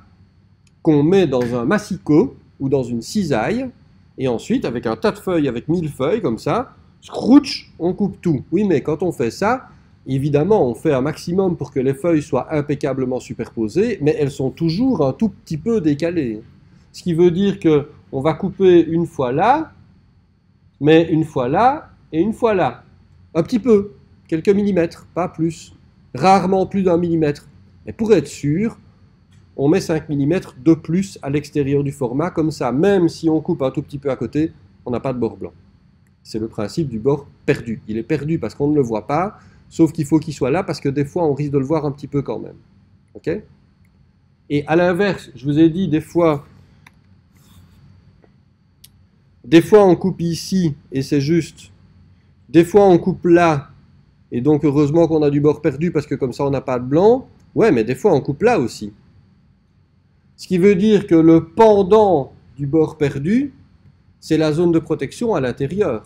qu'on met dans un massicot ou dans une cisaille, et ensuite, avec un tas de feuilles, avec mille feuilles comme ça, scrouch, on coupe tout. Oui, mais quand on fait ça, évidemment, on fait un maximum pour que les feuilles soient impeccablement superposées, mais elles sont toujours un tout petit peu décalées. Ce qui veut dire que on va couper une fois là, mais une fois là et une fois là. Un petit peu quelques millimètres, pas plus, rarement plus d'un millimètre. Et pour être sûr, on met 5 mm de plus à l'extérieur du format, comme ça, même si on coupe un tout petit peu à côté, on n'a pas de bord blanc. C'est le principe du bord perdu. Il est perdu parce qu'on ne le voit pas, sauf qu'il faut qu'il soit là parce que des fois on risque de le voir un petit peu quand même. Et à l'inverse, je vous ai dit des fois, des fois on coupe ici et c'est juste. Des fois on coupe là et donc, heureusement qu'on a du bord perdu parce que comme ça, on n'a pas de blanc. Ouais, mais des fois, on coupe là aussi. Ce qui veut dire que le pendant du bord perdu, c'est la zone de protection à l'intérieur.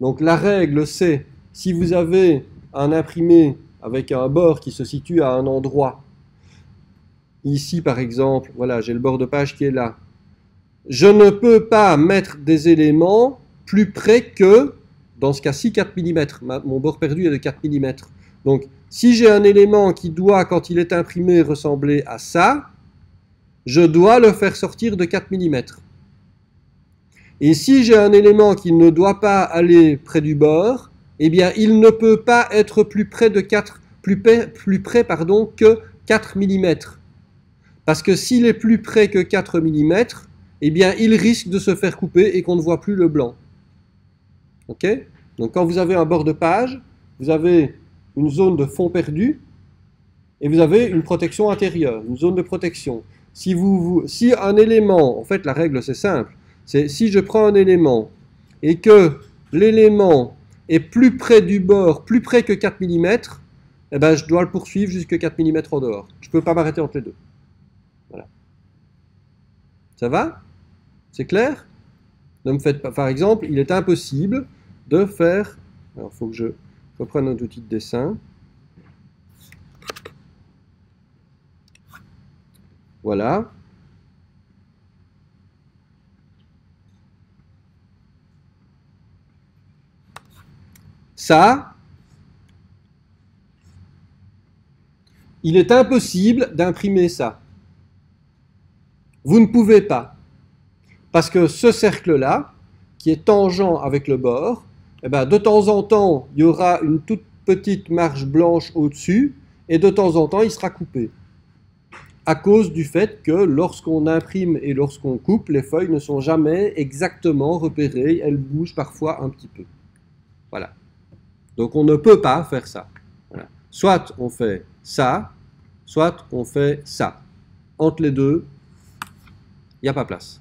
Donc, la règle, c'est si vous avez un imprimé avec un bord qui se situe à un endroit, ici par exemple, voilà, j'ai le bord de page qui est là, je ne peux pas mettre des éléments plus près que dans ce cas-ci, 4 mm. mon bord perdu est de 4 mm. Donc, si j'ai un élément qui doit, quand il est imprimé, ressembler à ça, je dois le faire sortir de 4 mm. Et si j'ai un élément qui ne doit pas aller près du bord, eh bien, il ne peut pas être plus près de 4, plus, près, que 4 mm. Parce que s'il est plus près que 4 mm, eh bien, il risque de se faire couper et qu'on ne voit plus le blanc. OK? Donc quand vous avez un bord de page, vous avez une zone de fond perdu et vous avez une protection intérieure, une zone de protection. Si, vous, si un élément, en fait la règle c'est simple, c'est si je prends un élément et que l'élément est plus près du bord, plus près que 4 mm, eh ben, je dois le poursuivre jusqu'à 4 mm en dehors. Je ne peux pas m'arrêter entre les deux. Voilà. Ça va? C'est clair? Ne me faites pas. Par exemple, il est impossible de faire. Alors, il faut que je reprenne un outil de dessin. Voilà. Ça, il est impossible d'imprimer ça. Vous ne pouvez pas. Parce que ce cercle-là, qui est tangent avec le bord, eh ben, de temps en temps, il y aura une toute petite marge blanche au-dessus, et de temps en temps, il sera coupé. À cause du fait que lorsqu'on imprime et lorsqu'on coupe, les feuilles ne sont jamais exactement repérées, elles bougent parfois un petit peu. Voilà. Donc on ne peut pas faire ça. Soit on fait ça, soit on fait ça. Entre les deux, il n'y a pas place.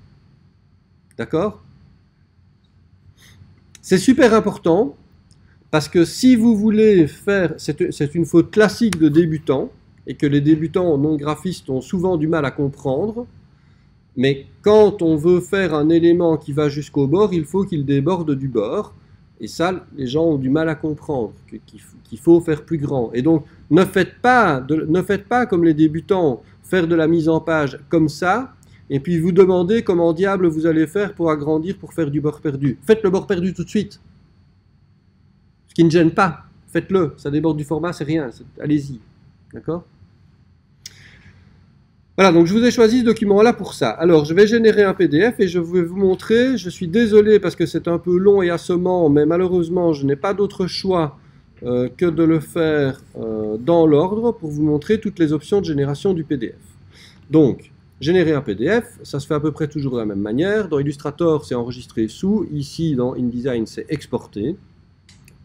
D'accord? C'est super important parce que si vous voulez faire, c'est une faute classique de débutant et que les débutants non graphistes ont souvent du mal à comprendre, Mais quand on veut faire un élément qui va jusqu'au bord, il faut qu'il déborde du bord. Et ça, les gens ont du mal à comprendre, qu'il faut faire plus grand. Et donc, ne faites pas, ne faites pas comme les débutants, faire de la mise en page comme ça, et puis vous demandez comment diable vous allez faire pour agrandir, pour faire du bord perdu. Faites le bord perdu tout de suite. Ce qui ne gêne pas. Faites-le. Ça déborde du format, c'est rien. Allez-y. D'accord? Voilà, donc je vous ai choisi ce document-là pour ça. Alors, je vais générer un PDF et je vais vous montrer. Je suis désolé parce que c'est un peu long et assommant, mais malheureusement, je n'ai pas d'autre choix euh, que de le faire euh, dans l'ordre pour vous montrer toutes les options de génération du PDF. Donc, générer un PDF, ça se fait à peu près toujours de la même manière. Dans Illustrator, c'est enregistré sous. Ici, dans InDesign, c'est exporté.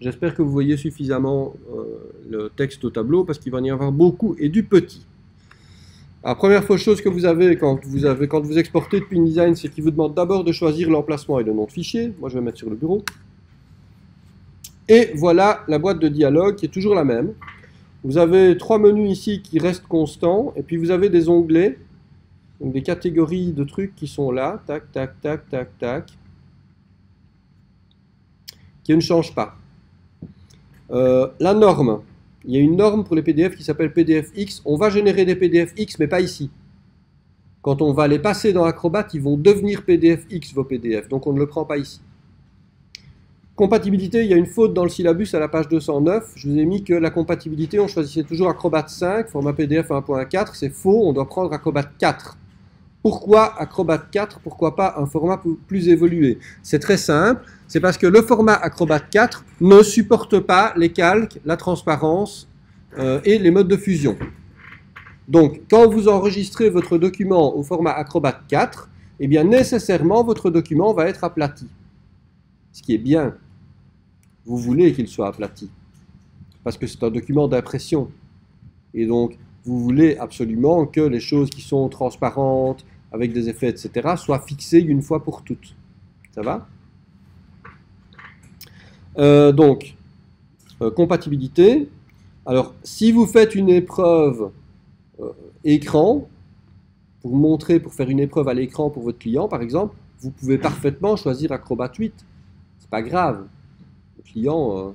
J'espère que vous voyez suffisamment euh, le texte au tableau parce qu'il va y avoir beaucoup et du petit. La première chose que vous, avez, quand vous exportez depuis InDesign, c'est qu'il vous demande d'abord de choisir l'emplacement et le nom de fichier. Moi, je vais mettre sur le bureau. Et voilà la boîte de dialogue qui est toujours la même. Vous avez trois menus ici qui restent constants, et puis vous avez des onglets, donc des catégories de trucs qui sont là, tac, tac, tac, tac, tac, qui ne changent pas. Euh, la norme, il y a une norme pour les PDF qui s'appelle PDFX. On va générer des PDFX, mais pas ici. Quand on va les passer dans Acrobat, ils vont devenir PDFX, vos PDF. Donc on ne le prend pas ici. Compatibilité, il y a une faute dans le syllabus à la page 209. Je vous ai mis que la compatibilité, on choisissait toujours Acrobat 5, format PDF 1.4. C'est faux, on doit prendre Acrobat 4. Pourquoi Acrobat 4 Pourquoi pas un format plus évolué? C'est très simple c'est parce que le format Acrobat 4 ne supporte pas les calques, la transparence euh, et les modes de fusion. Donc, quand vous enregistrez votre document au format Acrobat 4, eh bien nécessairement votre document va être aplati. Ce qui est bien. Vous voulez qu'il soit aplati. Parce que c'est un document d'impression. Et donc, vous voulez absolument que les choses qui sont transparentes, avec des effets, etc., soient fixées une fois pour toutes. Ça va? Euh, donc, euh, compatibilité. Alors, si vous faites une épreuve euh, écran, pour montrer, pour faire une épreuve à l'écran pour votre client, par exemple, vous pouvez parfaitement choisir Acrobat 8. C'est pas grave. Le client,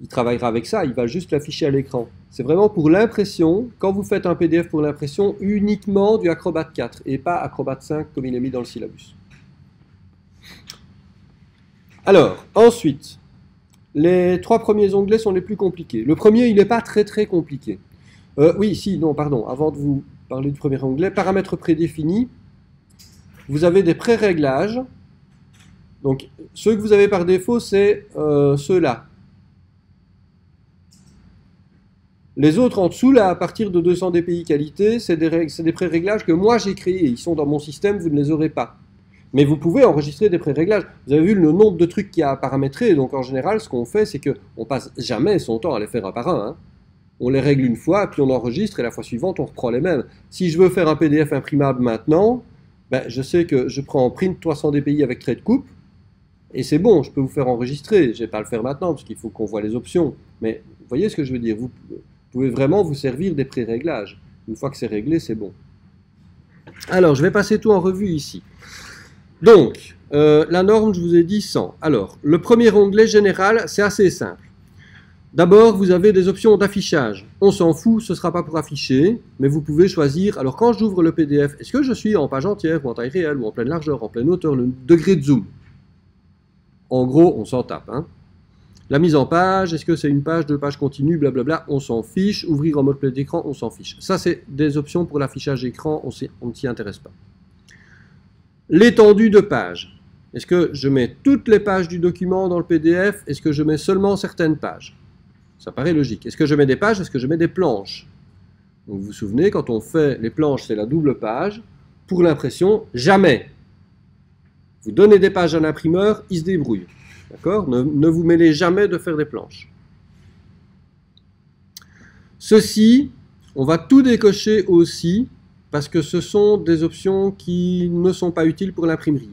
il travaillera avec ça, il va juste l'afficher à l'écran. C'est vraiment pour l'impression, quand vous faites un PDF pour l'impression, uniquement du Acrobat 4 et pas Acrobat 5 comme il est mis dans le syllabus. Alors, ensuite, les trois premiers onglets sont les plus compliqués. Le premier, il n'est pas très très compliqué. Euh, oui, si, non, pardon, avant de vous parler du premier onglet, paramètres prédéfinis, vous avez des pré-réglages. Donc, ceux que vous avez par défaut, c'est euh, ceux-là. Les autres en dessous, là, à partir de 200 dpi qualité, c'est des, des pré-réglages que moi j'ai créés. Ils sont dans mon système, vous ne les aurez pas. Mais vous pouvez enregistrer des pré-réglages. Vous avez vu le nombre de trucs qu'il y a à paramétrer. Donc en général, ce qu'on fait, c'est qu'on passe jamais son temps à les faire un par un. Hein. On les règle une fois, puis on enregistre, et la fois suivante, on reprend les mêmes. Si je veux faire un PDF imprimable maintenant, ben, je sais que je prends en print 300 dpi avec trait de coupe, et c'est bon, je peux vous faire enregistrer. Je ne vais pas le faire maintenant, parce qu'il faut qu'on voit les options. Mais vous voyez ce que je veux dire? Pouvez vraiment vous servir des pré-réglages. Une fois que c'est réglé, c'est bon. Alors, je vais passer tout en revue ici. Donc, euh, la norme, je vous ai dit 100. Alors, le premier onglet général, c'est assez simple. D'abord, vous avez des options d'affichage. On s'en fout, ce ne sera pas pour afficher, mais vous pouvez choisir. Alors, quand j'ouvre le PDF, est-ce que je suis en page entière, ou en taille réelle, ou en pleine largeur, en pleine hauteur, le degré de zoom? En gros, on s'en tape. Hein. La mise en page, est-ce que c'est une page, deux pages continues, blablabla, on s'en fiche. Ouvrir en mode plein d'écran, on s'en fiche. Ça, c'est des options pour l'affichage écran, on ne s'y intéresse pas. L'étendue de page. Est-ce que je mets toutes les pages du document dans le PDF Est-ce que je mets seulement certaines pages? Ça paraît logique. Est-ce que je mets des pages? Est-ce que je mets des planches? Vous vous souvenez, quand on fait les planches, c'est la double page. Pour l'impression, jamais. Vous donnez des pages à l'imprimeur, il se débrouille. D'accord ne, ne vous mêlez jamais de faire des planches. Ceci, on va tout décocher aussi parce que ce sont des options qui ne sont pas utiles pour l'imprimerie.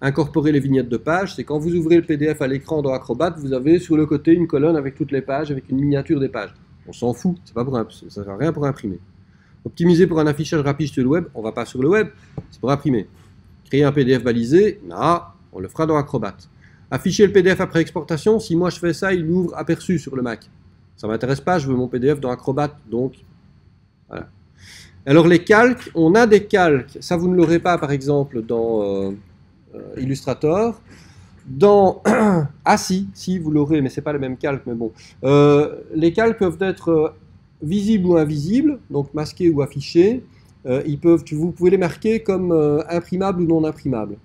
Incorporer les vignettes de page, c'est quand vous ouvrez le PDF à l'écran dans Acrobat, vous avez sur le côté une colonne avec toutes les pages, avec une miniature des pages. On s'en fout, pas pour, ça ne sert à rien pour imprimer. Optimiser pour un affichage rapide sur le web, on va pas sur le web, c'est pour imprimer. Créer un PDF balisé, non, on le fera dans Acrobat. Afficher le PDF après exportation, si moi je fais ça, il ouvre aperçu sur le Mac. Ça ne m'intéresse pas, je veux mon PDF dans Acrobat, donc voilà. Alors les calques, on a des calques, ça vous ne l'aurez pas par exemple dans euh, euh, Illustrator. Dans <clears throat> ah si, si vous l'aurez, mais c'est pas le même calque, mais bon. Euh, les calques peuvent être visibles ou invisibles, donc masqués ou affichés. vous pouvez les marquer comme imprimables ou non imprimables.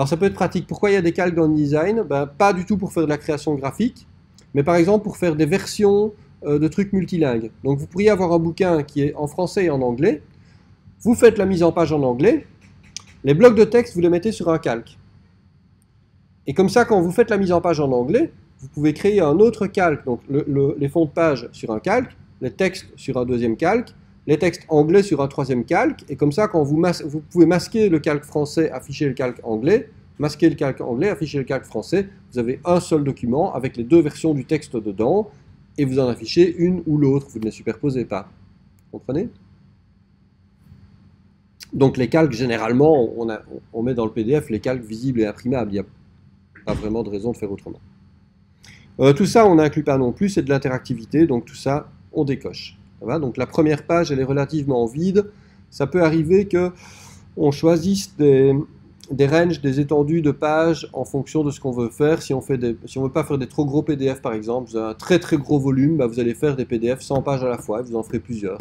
Alors ça peut être pratique. Pourquoi il y a des calques dans le design? Ben, Pas du tout pour faire de la création graphique, mais par exemple pour faire des versions euh, de trucs multilingues. Donc vous pourriez avoir un bouquin qui est en français et en anglais, vous faites la mise en page en anglais, les blocs de texte vous les mettez sur un calque. Et comme ça, quand vous faites la mise en page en anglais, vous pouvez créer un autre calque, donc les fonds de page sur un calque, les textes sur un deuxième calque, les textes anglais sur un troisième calque, et comme ça, quand vous, vous pouvez masquer le calque français, afficher le calque anglais, masquer le calque anglais, afficher le calque français, vous avez un seul document avec les deux versions du texte dedans, et vous en affichez une ou l'autre, vous ne les superposez pas. Comprenez? Donc les calques, généralement, on, met dans le PDF les calques visibles et imprimables, il n'y a pas vraiment de raison de faire autrement. Euh, tout ça, on n'inclut pas non plus, c'est de l'interactivité, donc tout ça, on décoche. Donc la première page, elle est relativement vide. Ça peut arriver que on choisisse des, ranges, des étendues de pages en fonction de ce qu'on veut faire. Si on ne veut pas faire des trop gros PDF par exemple, vous avez un très très gros volume, bah, vous allez faire des PDF 100 pages à la fois, vous en ferez plusieurs.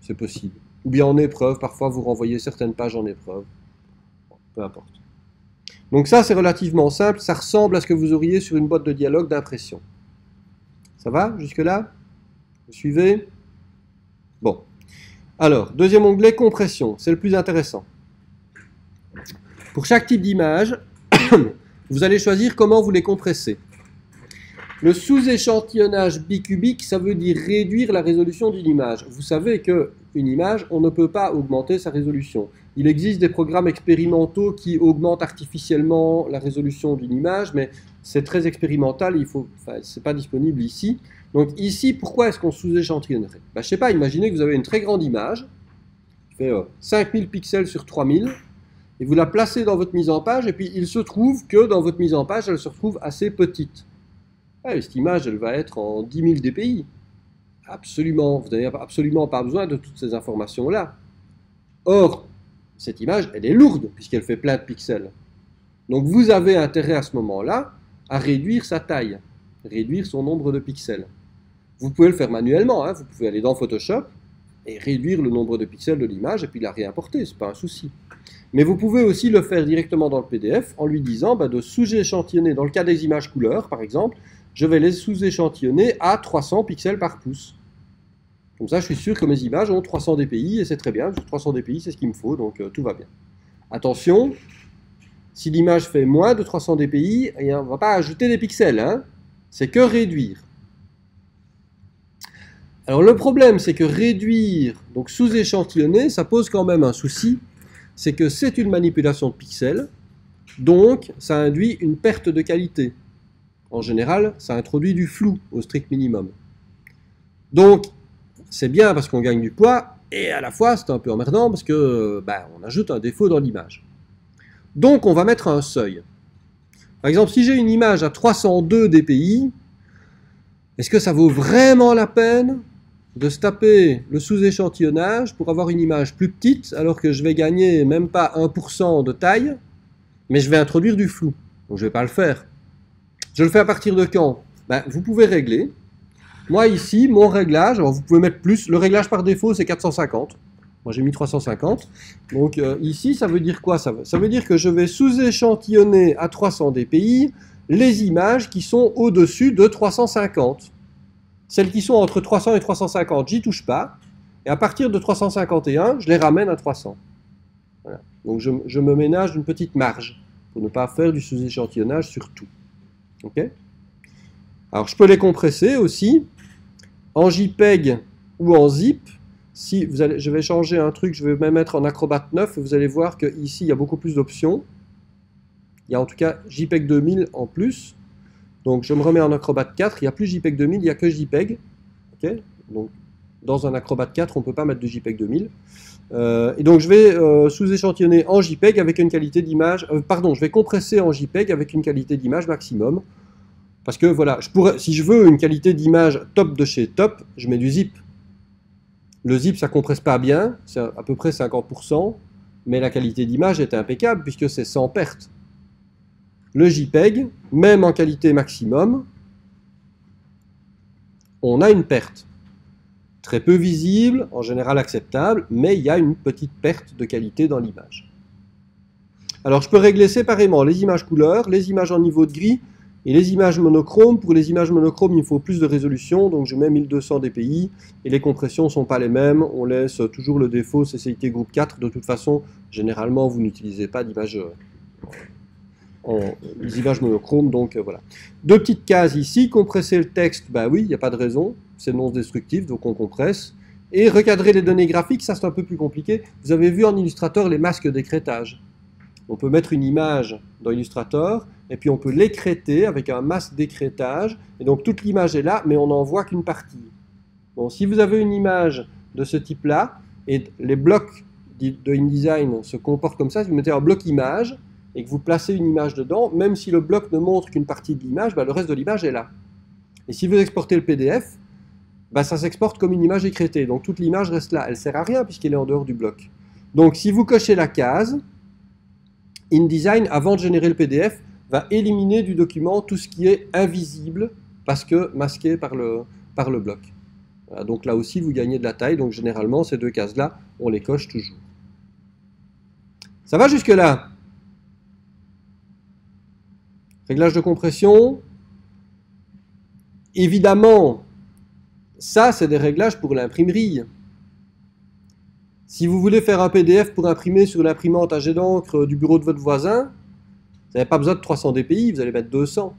C'est possible. Ou bien en épreuve, parfois vous renvoyez certaines pages en épreuve. peu importe. Donc ça c'est relativement simple, ça ressemble à ce que vous auriez sur une boîte de dialogue d'impression. Ça va jusque là Vous suivez? Bon. Alors, deuxième onglet, compression. C'est le plus intéressant. Pour chaque type d'image, <coughs> vous allez choisir comment vous les compressez. Le sous-échantillonnage bicubique, ça veut dire réduire la résolution d'une image. Vous savez qu'une image, on ne peut pas augmenter sa résolution. Il existe des programmes expérimentaux qui augmentent artificiellement la résolution d'une image, mais c'est très expérimental, il faut, pas disponible ici. Donc ici, pourquoi est-ce qu'on sous-échantillonnerait ben, Je sais pas, imaginez que vous avez une très grande image, qui fait 5000 euh, pixels sur 3000, et vous la placez dans votre mise en page, et puis il se trouve que dans votre mise en page, elle se retrouve assez petite. Ah, cette image, elle va être en 10 000 dpi. Absolument, vous n'avez absolument pas besoin de toutes ces informations-là. Or, cette image, elle est lourde, puisqu'elle fait plein de pixels. Donc vous avez intérêt à ce moment-là à réduire sa taille, réduire son nombre de pixels. Vous pouvez le faire manuellement, hein. vous pouvez aller dans Photoshop et réduire le nombre de pixels de l'image et puis la réimporter, ce n'est pas un souci. Mais vous pouvez aussi le faire directement dans le PDF en lui disant bah, de sous-échantillonner, dans le cas des images couleurs par exemple, je vais les sous-échantillonner à 300 pixels par pouce. Comme ça, je suis sûr que mes images ont 300 dpi et c'est très bien, 300 dpi c'est ce qu'il me faut, donc euh, tout va bien. Attention, si l'image fait moins de 300 dpi, on ne va pas ajouter des pixels, hein c'est que réduire. Alors le problème, c'est que réduire, donc sous-échantillonner, ça pose quand même un souci, c'est que c'est une manipulation de pixels, donc ça induit une perte de qualité. En général, ça introduit du flou au strict minimum. Donc, c'est bien parce qu'on gagne du poids, et à la fois c'est un peu emmerdant parce que bah, on ajoute un défaut dans l'image. Donc on va mettre un seuil. Par exemple, si j'ai une image à 302 dpi, est-ce que ça vaut vraiment la peine de se taper le sous-échantillonnage pour avoir une image plus petite alors que je vais gagner même pas 1% de taille, mais je vais introduire du flou. Donc je ne vais pas le faire. Je le fais à partir de quand? Ben, Vous pouvez régler. Moi ici, mon réglage, alors vous pouvez mettre plus, le réglage par défaut c'est 450. Moi j'ai mis 350. Donc euh, ici, ça veut dire quoi? Ça veut, ça veut dire que je vais sous-échantillonner à 300 dpi les images qui sont au-dessus de 350. Celles qui sont entre 300 et 350, j'y touche pas. Et à partir de 351, je les ramène à 300. Donc je, me ménage une petite marge pour ne pas faire du sous-échantillonnage sur tout. Ok? Alors je peux les compresser aussi en JPEG ou en zip. Si je vais changer un truc, je vais même mettre en Acrobat 9, vous allez voir qu'ici il y a beaucoup plus d'options. Il y a en tout cas JPEG 2000 en plus. Donc je me remets en Acrobat 4, il n'y a plus JPEG 2000, il n'y a que JPEG. Dans un Acrobat 4, on ne peut pas mettre de JPEG 2000. Euh, et donc je vais euh, sous-échantillonner en JPEG avec une qualité d'image, euh, pardon, je vais compresser en JPEG avec une qualité d'image maximum. Parce que voilà, si je veux une qualité d'image top de chez top, je mets du zip. Le zip, ça compresse pas bien, c'est à peu près 50%, mais la qualité d'image est impeccable puisque c'est sans perte. Le JPEG, même en qualité maximum, on a une perte. Très peu visible, en général acceptable, mais il y a une petite perte de qualité dans l'image. Alors je peux régler séparément les images couleurs, les images en niveau de gris et les images monochromes. Pour les images monochromes, il faut plus de résolution, donc je mets 1200 dpi et les compressions ne sont pas les mêmes. On laisse toujours le défaut CCIT groupe 4. De toute façon, généralement, vous n'utilisez pas d'image euh, en images monochromes, donc euh, voilà. Deux petites cases ici, compresser le texte, bah oui, il n'y a pas de raison, c'est non destructif, donc on compresse. Et recadrer les données graphiques, ça c'est un peu plus compliqué. Vous avez vu en Illustrator les masques d'écrêtage. On peut mettre une image dans Illustrator, et puis on peut l'écréter avec un masque d'écrêtage, et donc toute l'image est là, mais on n'en voit qu'une partie. Bon, si vous avez une image de ce type-là, et les blocs de InDesign se comportent comme ça, si vous mettez un bloc image, et que vous placez une image dedans, même si le bloc ne montre qu'une partie de l'image, bah, le reste de l'image est là. Et si vous exportez le PDF, bah, ça s'exporte comme une image écrétée. Donc toute l'image reste là. Elle ne sert à rien puisqu'elle est en dehors du bloc. Donc si vous cochez la case, InDesign, avant de générer le PDF, va éliminer du document tout ce qui est invisible parce que masqué par le, par le bloc. donc là aussi, vous gagnez de la taille. Donc généralement, ces deux cases-là, on les coche toujours. Ça va jusque-là? Réglage de compression. Évidemment, ça, c'est des réglages pour l'imprimerie. Si vous voulez faire un PDF pour imprimer sur l'imprimante à jet d'encre du bureau de votre voisin, vous n'avez pas besoin de 300 dpi, vous allez mettre 200.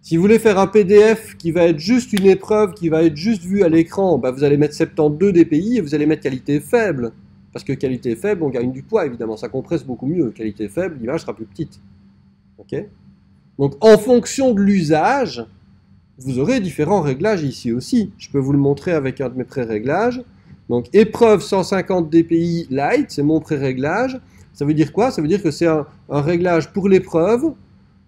Si vous voulez faire un PDF qui va être juste une épreuve, qui va être juste vue à l'écran, bah, vous allez mettre 72 dpi et vous allez mettre qualité faible. Parce que qualité faible, on gagne du poids, évidemment, ça compresse beaucoup mieux. Qualité faible, l'image sera plus petite. Donc en fonction de l'usage, vous aurez différents réglages ici aussi. Je peux vous le montrer avec un de mes pré-réglages. Donc épreuve 150 dpi light, c'est mon pré-réglage. Ça veut dire quoi? Ça veut dire que c'est un, réglage pour l'épreuve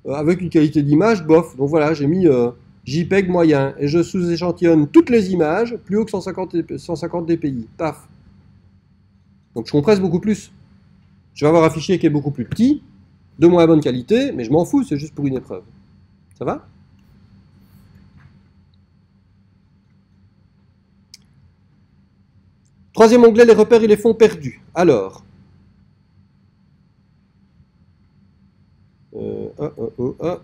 euh, avec une qualité d'image bof. Donc voilà, j'ai mis euh, JPEG moyen et je sous-échantillonne toutes les images plus haut que 150, 150 dpi. Paf. Donc je compresse beaucoup plus. Je vais avoir un fichier qui est beaucoup plus petit, de moins bonne qualité, mais je m'en fous, c'est juste pour une épreuve. Ça va? Troisième onglet, les repères et les fonds perdus. Alors, euh,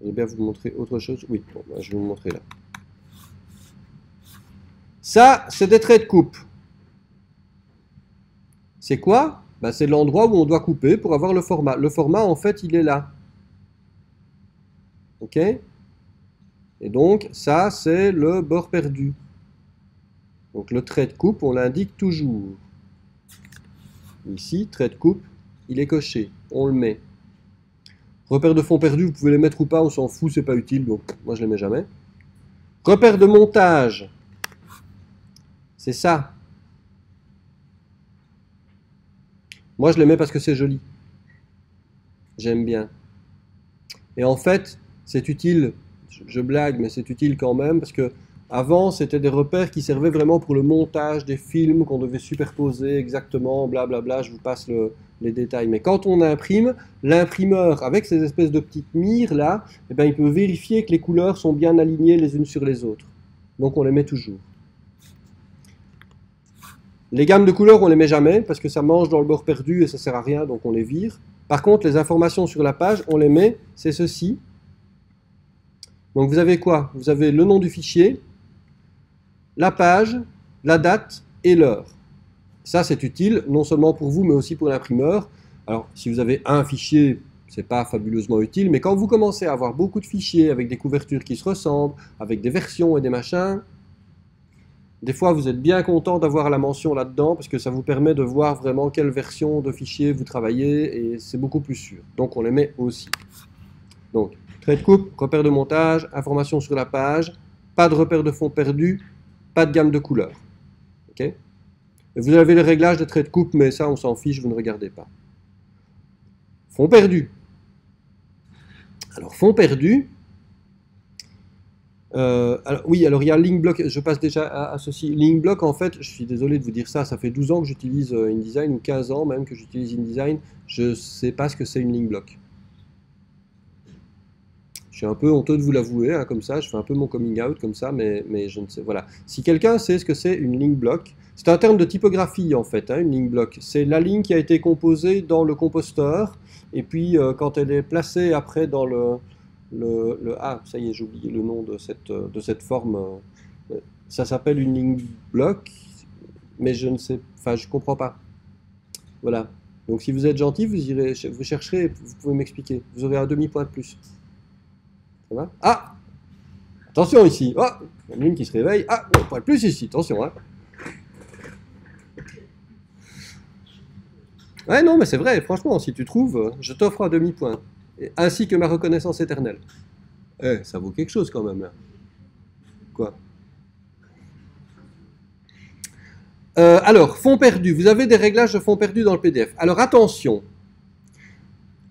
Je vais bien vous montrer autre chose. Oui, bon, ben, je vais vous montrer là. Ça, c'est des traits de coupe. C'est quoi? Bah, c'est l'endroit où on doit couper pour avoir le format. Le format, en fait, il est là. OK? Et donc, ça, c'est le bord perdu. Donc, le trait de coupe, on l'indique toujours. Ici, trait de coupe, il est coché. On le met. Repère de fond perdu, vous pouvez les mettre ou pas, on s'en fout, c'est pas utile, donc moi je les mets jamais. Repère de montage, c'est ça. Moi, je les mets parce que c'est joli. J'aime bien. Et en fait, c'est utile, je blague, mais c'est utile quand même, parce que avant, c'était des repères qui servaient vraiment pour le montage des films qu'on devait superposer exactement, blablabla, bla bla, je vous passe les détails. Mais quand on imprime, l'imprimeur, avec ces espèces de petites mires là, eh ben, il peut vérifier que les couleurs sont bien alignées les unes sur les autres. Donc on les met toujours. Les gammes de couleurs, on les met jamais parce que ça mange dans le bord perdu et ça sert à rien, donc on les vire. Par contre, les informations sur la page, on les met, c'est ceci. Donc vous avez quoi? Vous avez le nom du fichier, la page, la date et l'heure. Ça, c'est utile non seulement pour vous, mais aussi pour l'imprimeur. Alors, si vous avez un fichier, c'est pas fabuleusement utile, mais quand vous commencez à avoir beaucoup de fichiers avec des couvertures qui se ressemblent, avec des versions et des machins, des fois, vous êtes bien content d'avoir la mention là-dedans parce que ça vous permet de voir vraiment quelle version de fichier vous travaillez et c'est beaucoup plus sûr. Donc, on les met aussi. Donc, trait de coupe, repère de montage, information sur la page, pas de repère de fond perdu, pas de gamme de couleurs. ok? Vous avez les réglages de traits de coupe, mais ça, on s'en fiche, vous ne regardez pas. Fond perdu. Alors, fond perdu. Euh, oui, alors il y a link block, je passe déjà à, ceci. Link block, en fait, je suis désolé de vous dire ça, ça fait 12 ans que j'utilise euh, InDesign, ou 15 ans même que j'utilise InDesign, je ne sais pas ce que c'est une link block. Je suis un peu honteux de vous l'avouer, hein, comme ça, je fais un peu mon coming out comme ça, mais, je ne sais. Voilà. Si quelqu'un sait ce que c'est une link block, c'est un terme de typographie en fait, hein, une link block. C'est la ligne qui a été composée dans le composteur, et puis euh, quand elle est placée après dans le, le, ah, ça y est, j'ai oublié le nom de cette, de cette forme. Euh, ça s'appelle une link block, mais je ne sais, enfin, je comprends pas. Voilà. Donc si vous êtes gentil, vous irez, vous chercherez, vous pouvez m'expliquer. Vous aurez un demi point de plus. Ah Attention ici. Oh une qui se réveille. Ah On pourrait plus ici. Attention. Hein. Ouais, non, mais c'est vrai. Franchement, si tu trouves, je t'offre un demi-point. Ainsi que ma reconnaissance éternelle. Eh, ça vaut quelque chose quand même. Quoi? Euh, alors, fond perdu. Vous avez des réglages de fond perdu dans le PDF. Alors attention,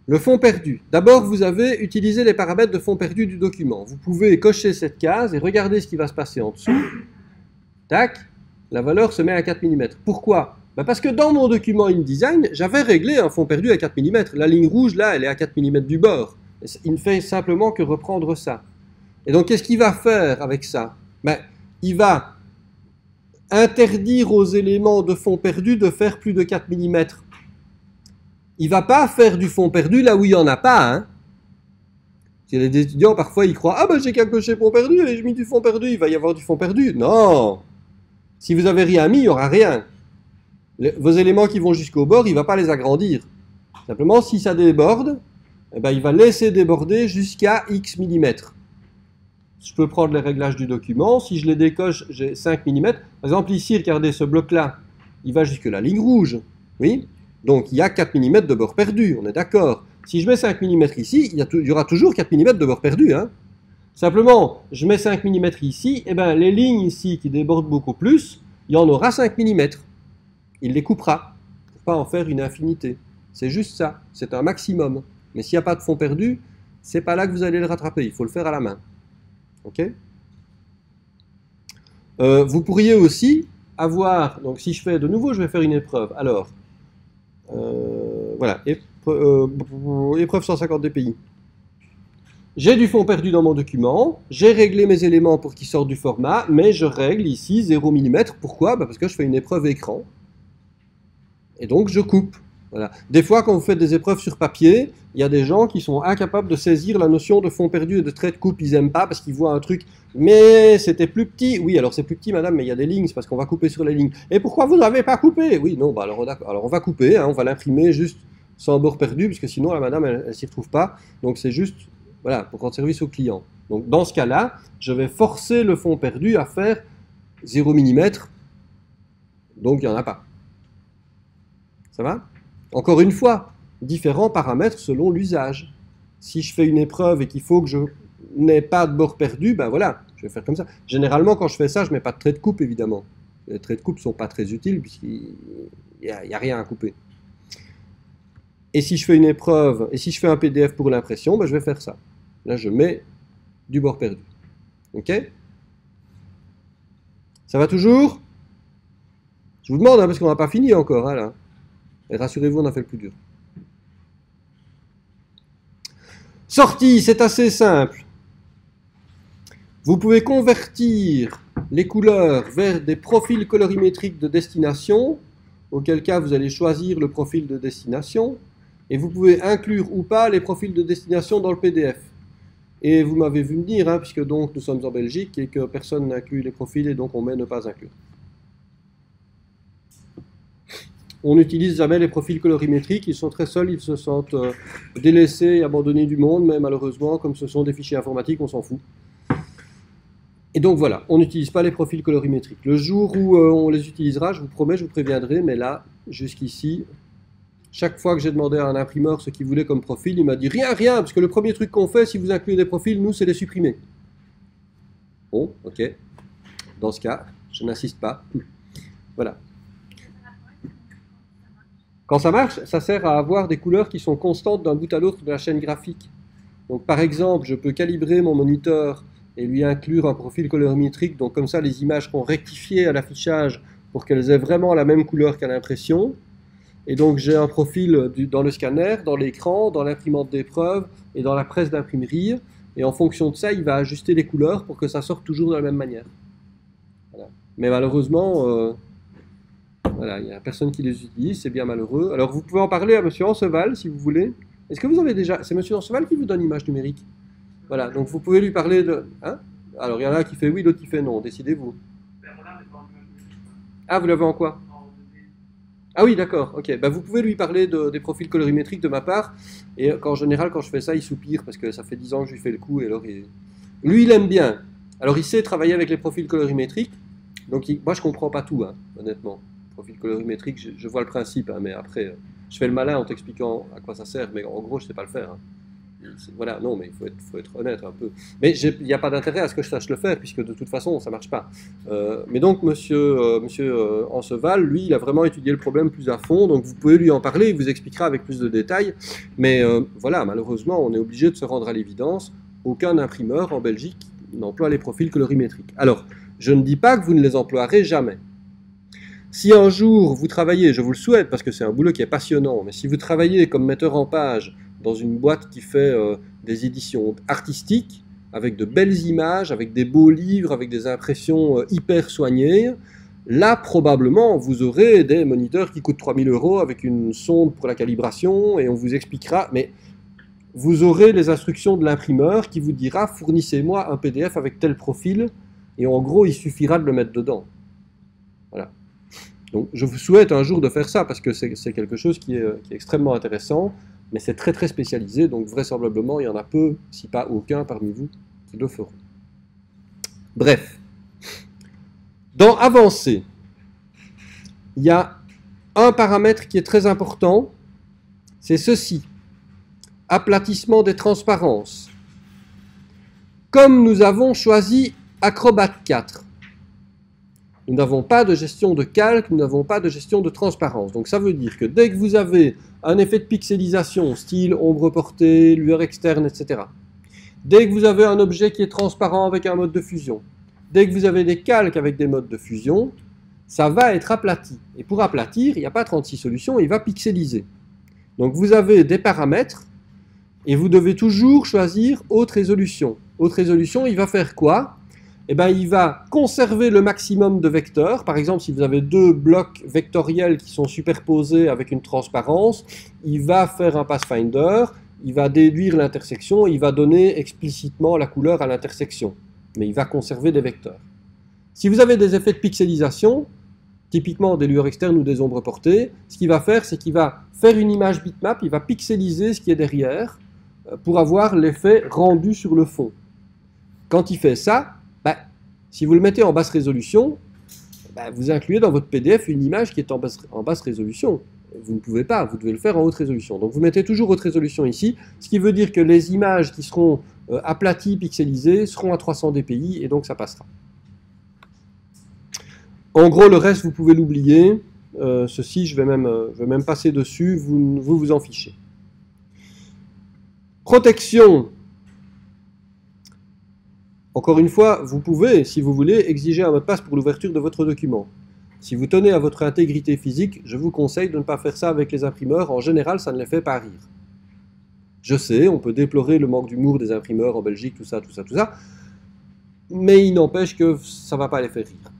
le fond perdu. D'abord, vous avez utilisé les paramètres de fond perdu du document. Vous pouvez cocher cette case et regarder ce qui va se passer en dessous. Tac, la valeur se met à 4 mm. Pourquoi? Ben Parce que dans mon document InDesign, j'avais réglé un fond perdu à 4 mm. La ligne rouge, là, elle est à 4 mm du bord. Il ne fait simplement que reprendre ça. Et donc, qu'est-ce qu'il va faire avec ça? Ben, Il va interdire aux éléments de fond perdu de faire plus de 4 mm il va pas faire du fond perdu là où il n'y en a pas. Hein. Étudiants, parfois, ils croient Ah ben j'ai qu'à cocher fond perdu et j'ai mis du fond perdu, il va y avoir du fond perdu. Non Si vous avez rien mis, il n'y aura rien. Vos éléments qui vont jusqu'au bord, il ne va pas les agrandir. Simplement, si ça déborde, eh ben, il va laisser déborder jusqu'à X mm. Je peux prendre les réglages du document. Si je les décoche, j'ai 5 mm. Par exemple, ici, regardez ce bloc-là. Il va jusque la ligne rouge. Oui donc il y a 4 mm de bord perdu, on est d'accord. Si je mets 5 mm ici, il y, aura toujours 4 mm de bord perdu. Hein. Simplement, je mets 5 mm ici, eh ben les lignes ici qui débordent beaucoup plus, il y en aura 5 mm. Il les coupera, pour pas en faire une infinité. C'est juste ça, c'est un maximum. Mais s'il n'y a pas de fond perdu, c'est pas là que vous allez le rattraper, il faut le faire à la main. Ok? Euh, Vous pourriez aussi avoir, donc si je fais de nouveau, je vais faire une épreuve. Alors, euh, voilà, euh, épreuve 150 dpi. J'ai du fond perdu dans mon document, j'ai réglé mes éléments pour qu'ils sortent du format, mais je règle ici 0 mm. Pourquoi? Bah, Parce que je fais une épreuve écran. Et donc je coupe. Des fois, quand vous faites des épreuves sur papier, il y a des gens qui sont incapables de saisir la notion de fond perdu et de trait de coupe. Ils n'aiment pas parce qu'ils voient un truc. Mais c'était plus petit. Oui, alors c'est plus petit, madame, mais il y a des lignes, c'est parce qu'on va couper sur les lignes. Et pourquoi vous n'avez pas coupé? Oui, non, bah alors, alors on va couper, hein, on va l'imprimer juste sans bord perdu, parce que sinon la madame, elle, ne s'y retrouve pas. Donc c'est juste, voilà, pour rendre service au client. Donc dans ce cas-là, je vais forcer le fond perdu à faire 0 mm. Donc il n'y en a pas. Ça va? Encore une fois, différents paramètres selon l'usage. Si je fais une épreuve et qu'il faut que je n'ai pas de bord perdu, ben voilà, je vais faire comme ça. Généralement, quand je fais ça, je ne mets pas de trait de coupe, évidemment. Les traits de coupe ne sont pas très utiles puisqu'il n'y a, rien à couper. Et si je fais une épreuve, et si je fais un PDF pour l'impression, ben je vais faire ça. Là, je mets du bord perdu. OK? Ça va toujours? Je vous demande, hein, parce qu'on n'a pas fini encore. Hein. Rassurez-vous, on a fait le plus dur. Sortie, c'est assez simple. Vous pouvez convertir les couleurs vers des profils colorimétriques de destination, auquel cas vous allez choisir le profil de destination, et vous pouvez inclure ou pas les profils de destination dans le PDF. Et vous m'avez vu me dire, hein, puisque donc nous sommes en Belgique et que personne n'inclut les profils et donc on met ne pas inclure. On n'utilise jamais les profils colorimétriques, ils sont très seuls, ils se sentent euh, délaissés abandonnés du monde, mais malheureusement, comme ce sont des fichiers informatiques, on s'en fout. Et donc voilà, on n'utilise pas les profils colorimétriques. Le jour où euh, on les utilisera, je vous promets, je vous préviendrai, mais là, jusqu'ici, chaque fois que j'ai demandé à un imprimeur ce qu'il voulait comme profil, il m'a dit rien, rien, parce que le premier truc qu'on fait, si vous incluez des profils, nous, c'est les supprimer. Bon, ok. Dans ce cas, je n'insiste pas. Voilà. Quand ça marche, ça sert à avoir des couleurs qui sont constantes d'un bout à l'autre de la chaîne graphique. Donc par exemple, je peux calibrer mon moniteur et lui inclure un profil colorimétrique, donc comme ça les images seront rectifiées à l'affichage pour qu'elles aient vraiment la même couleur qu'à l'impression. Et donc j'ai un profil dans le scanner, dans l'écran, dans l'imprimante d'épreuve et dans la presse d'imprimerie. Et en fonction de ça, il va ajuster les couleurs pour que ça sorte toujours de la même manière. Mais malheureusement, euh, voilà, il n'y a personne qui les utilise, c'est bien malheureux. Alors vous pouvez en parler à M. Anceval si vous voulez. Est-ce que vous avez déjà... C'est M. Anceval qui vous donne l'image numérique? Voilà, donc vous pouvez lui parler de... Hein? Alors il y en a qui fait oui, l'autre qui fait non, décidez-vous. Ah, vous l'avez en quoi? Ah oui, d'accord, ok. Bah, vous pouvez lui parler des profils colorimétriques de ma part. Et en général, quand je fais ça, il soupire parce que ça fait 10 ans que je lui fais le coup. Et alors, lui, il aime bien. Alors, il sait travailler avec les profils colorimétriques. Donc, moi, je comprends pas tout, hein, honnêtement. Profil colorimétrique, je, vois le principe, hein, mais après, euh, je fais le malin en t'expliquant à quoi ça sert. Mais en gros, je sais pas le faire. Hein. Voilà, non, mais il faut être, honnête un peu. Mais il n'y a pas d'intérêt à ce que je sache le faire, puisque de toute façon, ça ne marche pas. Euh, mais donc, monsieur, euh, monsieur euh, lui, il a vraiment étudié le problème plus à fond, donc vous pouvez lui en parler, il vous expliquera avec plus de détails. Mais voilà, malheureusement, on est obligé de se rendre à l'évidence, aucun imprimeur en Belgique n'emploie les profils colorimétriques. Alors, je ne dis pas que vous ne les emploierez jamais. Si un jour vous travaillez, je vous le souhaite parce que c'est un boulot qui est passionnant, mais si vous travaillez comme metteur en page dans une boîte qui fait euh, des éditions artistiques, avec de belles images, avec des beaux livres, avec des impressions euh, hyper soignées. Là, probablement, vous aurez des moniteurs qui coûtent 3000 euros avec une sonde pour la calibration et on vous expliquera. Mais vous aurez les instructions de l'imprimeur qui vous dira fournissez-moi un PDF avec tel profil et en gros, il suffira de le mettre dedans. Donc, je vous souhaite un jour de faire ça parce que c'est quelque chose qui est, qui est extrêmement intéressant mais c'est très très spécialisé, donc vraisemblablement il y en a peu, si pas aucun parmi vous, qui le feront. Bref, dans Avancer, il y a un paramètre qui est très important, c'est ceci, aplatissement des transparences. Comme nous avons choisi Acrobat 4, nous n'avons pas de gestion de calque, nous n'avons pas de gestion de transparence. Donc ça veut dire que dès que vous avez un effet de pixelisation, style ombre portée, lueur externe, etc. Dès que vous avez un objet qui est transparent avec un mode de fusion, dès que vous avez des calques avec des modes de fusion, ça va être aplati. Et pour aplatir, il n'y a pas 36 solutions, il va pixeliser. Donc vous avez des paramètres et vous devez toujours choisir haute résolution. Haute résolution, il va faire quoi? Eh ben, il va conserver le maximum de vecteurs. Par exemple, si vous avez deux blocs vectoriels qui sont superposés avec une transparence, il va faire un pathfinder, il va déduire l'intersection, il va donner explicitement la couleur à l'intersection. Mais il va conserver des vecteurs. Si vous avez des effets de pixelisation, typiquement des lueurs externes ou des ombres portées, ce qu'il va faire, c'est qu'il va faire une image bitmap, il va pixeliser ce qui est derrière euh, pour avoir l'effet rendu sur le fond. Quand il fait ça, si vous le mettez en basse résolution, bah, vous incluez dans votre PDF une image qui est en basse, résolution. Vous ne pouvez pas, vous devez le faire en haute résolution. Donc vous mettez toujours haute résolution ici, ce qui veut dire que les images qui seront euh, aplaties, pixelisées, seront à 300 dpi, et donc ça passera. En gros, le reste, vous pouvez l'oublier. Euh, ceci, je vais, même, euh, je vais même passer dessus, vous, vous en fichez. Protection encore une fois, vous pouvez, si vous voulez, exiger un mot de passe pour l'ouverture de votre document. Si vous tenez à votre intégrité physique, je vous conseille de ne pas faire ça avec les imprimeurs. En général, ça ne les fait pas rire. Je sais, on peut déplorer le manque d'humour des imprimeurs en Belgique, tout ça, tout ça, tout ça. Mais il n'empêche que ça ne va pas les faire rire.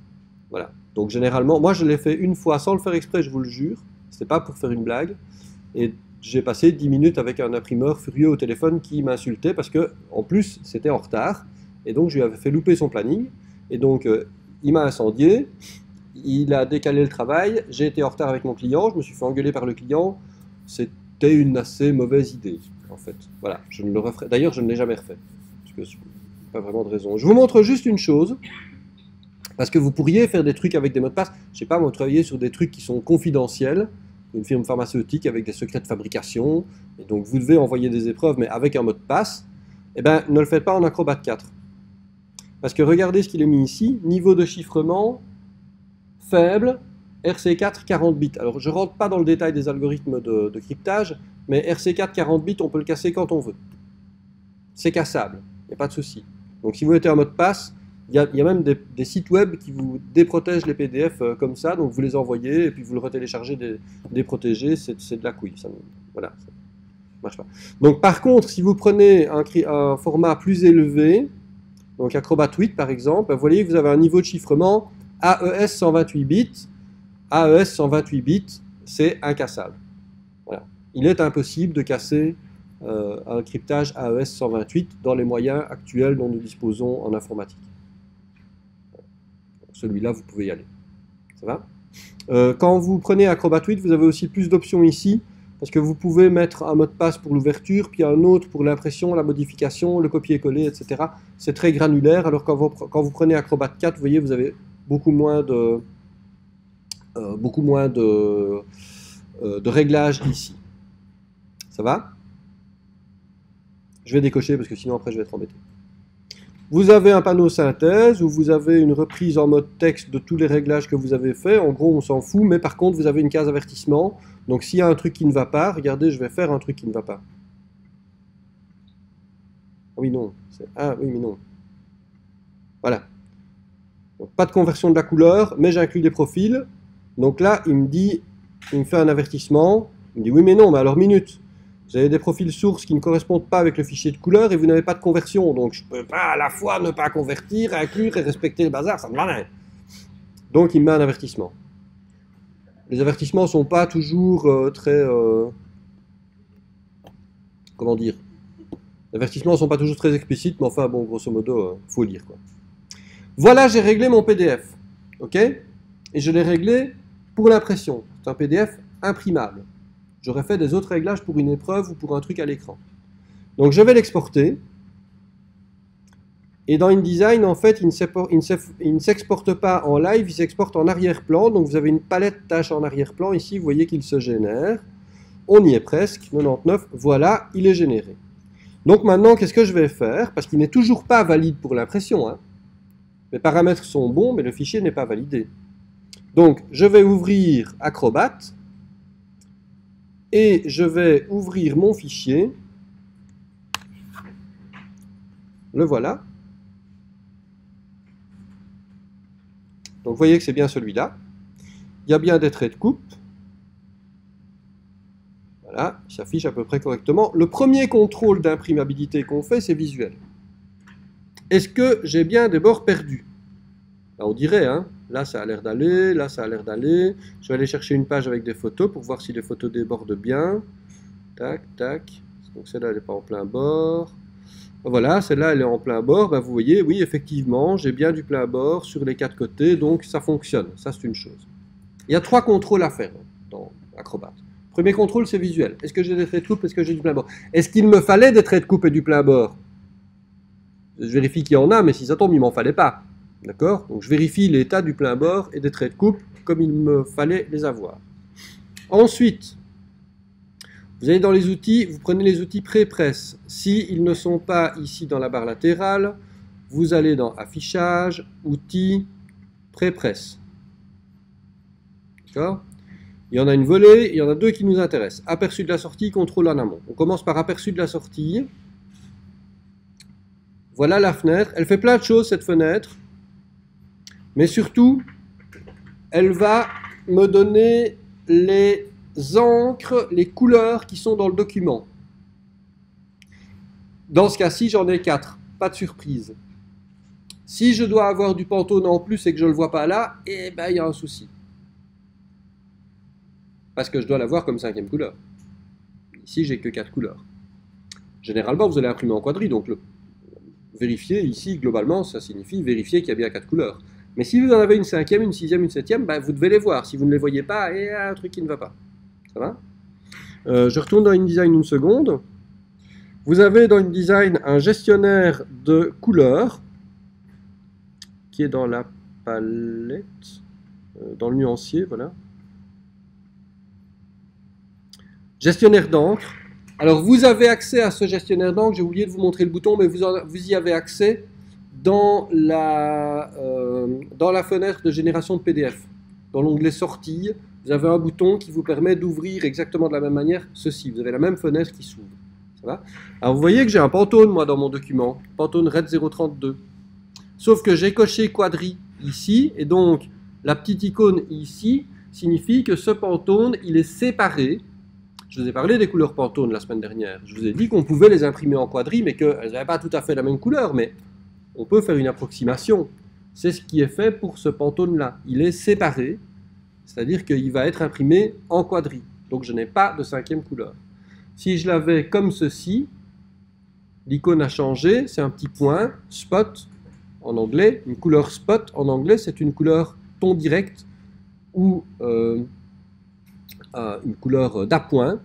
Voilà. Donc généralement, moi je l'ai fait une fois sans le faire exprès, je vous le jure. C'était pas pour faire une blague. Et j'ai passé 10 minutes avec un imprimeur furieux au téléphone qui m'insultait parce que, en plus, c'était en retard. Et donc, je lui avais fait louper son planning. Et donc, euh, il m'a incendié. Il a décalé le travail. J'ai été en retard avec mon client. Je me suis fait engueuler par le client. C'était une assez mauvaise idée, en fait. Voilà, je ne le referai. D'ailleurs, je ne l'ai jamais refait. Parce que pas vraiment de raison. Je vous montre juste une chose. Parce que vous pourriez faire des trucs avec des mots de passe. Je sais pas, moi, travailler sur des trucs qui sont confidentiels. Une firme pharmaceutique avec des secrets de fabrication. Et donc, vous devez envoyer des épreuves, mais avec un mot de passe. Eh bien, ne le faites pas en Acrobat 4. Parce que regardez ce qu'il est mis ici, niveau de chiffrement faible, RC4 40 bits. Alors je ne rentre pas dans le détail des algorithmes de, cryptage, mais RC4 40 bits, on peut le casser quand on veut. C'est cassable, il n'y a pas de souci. Donc si vous mettez un mot de passe, il y, a, même des, sites web qui vous déprotègent les PDF euh, comme ça, donc vous les envoyez et puis vous le retéléchargez déprotégé, c'est de la couille. Voilà, ça marche pas. Donc par contre, si vous prenez un format plus élevé, donc Acrobat 8 par exemple, vous voyez vous avez un niveau de chiffrement AES 128 bits. AES 128 bits, c'est incassable. Il est impossible de casser euh, un cryptage AES 128 dans les moyens actuels dont nous disposons en informatique. Celui-là, vous pouvez y aller. Ça va? Euh, Quand vous prenez Acrobat 8, vous avez aussi plus d'options ici, parce que vous pouvez mettre un mot de passe pour l'ouverture, puis un autre pour l'impression, la modification, le copier-coller, etc. C'est très granulaire, alors quand vous, prenez Acrobat 4, vous voyez, vous avez beaucoup moins de, euh, euh, de réglages ici. Ça va? Je vais décocher parce que sinon après je vais être embêté. Vous avez un panneau synthèse où vous avez une reprise en mode texte de tous les réglages que vous avez fait. En gros, on s'en fout, mais par contre, vous avez une case avertissement. Donc, s'il y a un truc qui ne va pas, regardez, je vais faire un truc qui ne va pas. Ah oui, non. Ah oui, mais non. Voilà. pas de conversion de la couleur, mais j'inclus des profils. Donc là, il me dit, il me fait un avertissement. Il me dit, oui, mais non, mais alors minute. Vous avez des profils sources qui ne correspondent pas avec le fichier de couleur et vous n'avez pas de conversion. Donc je ne peux pas à la fois ne pas convertir, inclure et respecter le bazar, ça ne va rien. Donc il me met un avertissement. Les avertissements ne sont pas toujours euh, très... Euh, comment dire? Les avertissements ne sont pas toujours très explicites, mais enfin, bon, grosso modo, il euh, faut lire. Quoi. Voilà, j'ai réglé mon PDF. OK? Et je l'ai réglé pour l'impression. C'est un PDF imprimable. J'aurais fait des autres réglages pour une épreuve ou pour un truc à l'écran. Donc je vais l'exporter. Et dans InDesign, en fait, il ne s'exporte pas en live, il s'exporte en arrière-plan. Donc vous avez une palette tâches en arrière-plan. Ici, vous voyez qu'il se génère. On y est presque, 99. Voilà, il est généré. Donc maintenant, qu'est-ce que je vais faire? Parce qu'il n'est toujours pas valide pour l'impression. Hein. Les paramètres sont bons, mais le fichier n'est pas validé. Donc, je vais ouvrir Acrobat et je vais ouvrir mon fichier. Le voilà. Donc vous voyez que c'est bien celui-là. Il y a bien des traits de coupe. Voilà, il s'affiche à peu près correctement. Le premier contrôle d'imprimabilité qu'on fait, c'est visuel. Est-ce que j'ai bien des bords perdus? On dirait, hein Là, ça a l'air d'aller, là, ça a l'air d'aller. Je vais aller chercher une page avec des photos pour voir si les photos débordent bien. Tac, tac. Donc celle-là, elle n'est pas en plein bord. Voilà, celle-là, elle est en plein bord. Ben, vous voyez, oui, effectivement, j'ai bien du plein bord sur les quatre côtés, donc ça fonctionne. Ça, c'est une chose. Il y a trois contrôles à faire dans Acrobat. Premier contrôle, c'est visuel. Est-ce que j'ai des traits de coupe? Est-ce que j'ai du plein bord? Est-ce qu'il me fallait des traits de coupe et du plein bord? Je vérifie qu'il y en a, mais si ça tombe, il m'en fallait pas. D'accord? Donc je vérifie l'état du plein bord et des traits de coupe comme il me fallait les avoir. Ensuite, vous allez dans les outils, vous prenez les outils pré-presse. S'ils ne sont pas ici dans la barre latérale, vous allez dans Affichage, Outils, pré-presse. D'accord? Il y en a une volée, il y en a deux qui nous intéressent. Aperçu de la sortie, contrôle en amont. On commence par aperçu de la sortie. Voilà la fenêtre. Elle fait plein de choses, cette fenêtre. Mais surtout, elle va me donner les encres, les couleurs qui sont dans le document. Dans ce cas-ci, j'en ai quatre. Pas de surprise. Si je dois avoir du pantone en plus et que je ne le vois pas là, eh ben il y a un souci. Parce que je dois l'avoir comme cinquième couleur. Ici, j'ai que quatre couleurs. Généralement, vous allez imprimer en quadri, donc vérifier ici, globalement, ça signifie vérifier qu'il y a bien quatre couleurs. Mais si vous en avez une cinquième, une sixième, une septième, bah, vous devez les voir. Si vous ne les voyez pas, il y a un truc qui ne va pas. Ça va? Euh, Je retourne dans InDesign une seconde. Vous avez dans InDesign un gestionnaire de couleurs qui est dans la palette, euh, dans le nuancier, voilà. Gestionnaire d'encre. Alors vous avez accès à ce gestionnaire d'encre, j'ai oublié de vous montrer le bouton, mais vous, vous y avez accès dans la, euh, dans la fenêtre de génération de PDF. Dans l'onglet Sortie, vous avez un bouton qui vous permet d'ouvrir exactement de la même manière ceci. Vous avez la même fenêtre qui s'ouvre. Alors vous voyez que j'ai un Pantone, moi, dans mon document. Pantone RED 032. Sauf que j'ai coché quadri ici, et donc la petite icône ici signifie que ce Pantone, il est séparé. Je vous ai parlé des couleurs Pantone la semaine dernière. Je vous ai dit qu'on pouvait les imprimer en quadri, mais qu'elles n'avaient pas tout à fait la même couleur, mais on peut faire une approximation. C'est ce qui est fait pour ce Pantone-là. Il est séparé, c'est-à-dire qu'il va être imprimé en quadri. Donc je n'ai pas de cinquième couleur. Si je l'avais comme ceci, l'icône a changé, c'est un petit point, spot en anglais. Une couleur spot en anglais, c'est une couleur ton direct ou euh, euh, une couleur d'appoint.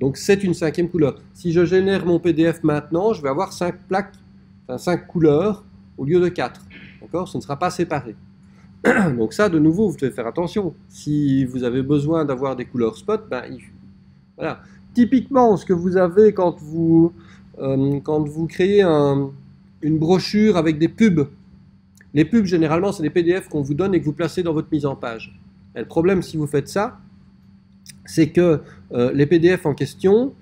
Donc c'est une cinquième couleur. Si je génère mon PDF maintenant, je vais avoir cinq plaques, enfin cinq couleurs au lieu de quatre. D'accord? Ce ne sera pas séparé. <clears throat> Donc ça, de nouveau, vous devez faire attention. Si vous avez besoin d'avoir des couleurs spot, ben, voilà. Typiquement, ce que vous avez quand vous, euh, créez une brochure avec des pubs, les pubs, généralement, c'est des PDF qu'on vous donne et que vous placez dans votre mise en page. Et le problème, si vous faites ça, c'est que euh, les PDF en question,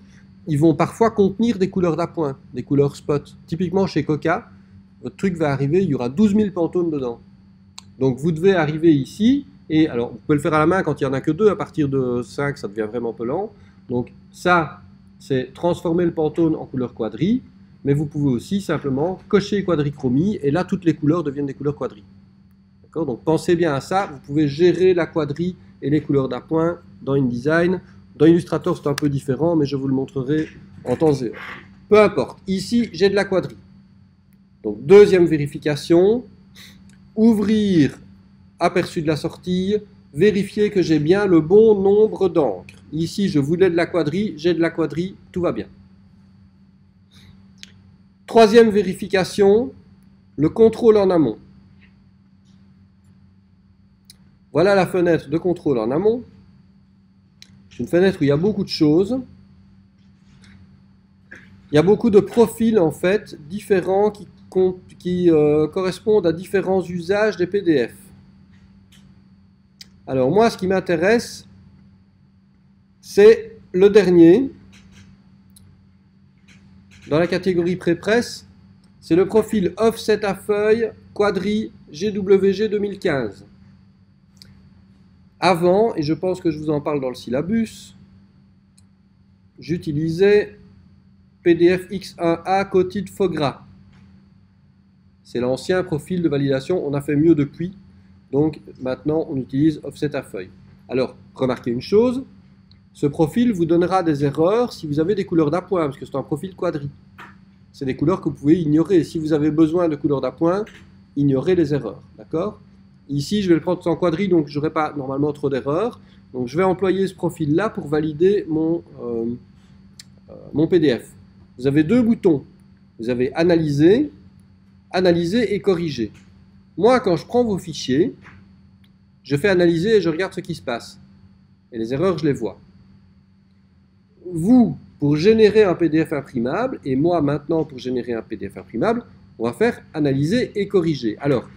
ils vont parfois contenir des couleurs d'appoint, des couleurs spot. Typiquement, chez Coca, votre truc va arriver, il y aura 12 000 pantones dedans. Donc, vous devez arriver ici, et alors, vous pouvez le faire à la main quand il n'y en a que deux, à partir de 5, ça devient vraiment pelant. Donc, ça, c'est transformer le pantone en couleur quadri mais vous pouvez aussi simplement cocher quadrichromie, et là, toutes les couleurs deviennent des couleurs quadri. Donc pensez bien à ça, vous pouvez gérer la quadri et les couleurs d'appoint dans InDesign. Dans Illustrator, c'est un peu différent, mais je vous le montrerai en temps zéro. Peu importe, ici, j'ai de la quadri. Donc, deuxième vérification, ouvrir aperçu de la sortie, vérifier que j'ai bien le bon nombre d'encre. Ici, je voulais de la quadri, j'ai de la quadri, tout va bien. Troisième vérification, le contrôle en amont. Voilà la fenêtre de contrôle en amont. C'est une fenêtre où il y a beaucoup de choses. Il y a beaucoup de profils en fait différents qui, euh, correspondent à différents usages des PDF. Alors moi, ce qui m'intéresse, c'est le dernier, dans la catégorie pré-presse, c'est le profil offset à feuille quadri GWG 2015. Avant, et je pense que je vous en parle dans le syllabus, j'utilisais PDF X1A Cotide Fogra. C'est l'ancien profil de validation, on a fait mieux depuis, donc maintenant on utilise offset à feuille. Alors, remarquez une chose, ce profil vous donnera des erreurs si vous avez des couleurs d'appoint, parce que c'est un profil quadri. C'est des couleurs que vous pouvez ignorer. Si vous avez besoin de couleurs d'appoint, ignorez les erreurs. D'accord? Ici, je vais le prendre sans quadri, donc je n'aurai pas normalement trop d'erreurs. Donc je vais employer ce profil-là pour valider mon, euh, euh, mon PDF. Vous avez deux boutons. Vous avez Analyser, Analyser et Corriger. Moi, quand je prends vos fichiers, je fais Analyser et je regarde ce qui se passe. Et les erreurs, je les vois vous, pour générer un PDF imprimable, et moi maintenant pour générer un PDF imprimable, on va faire analyser et corriger. Alors,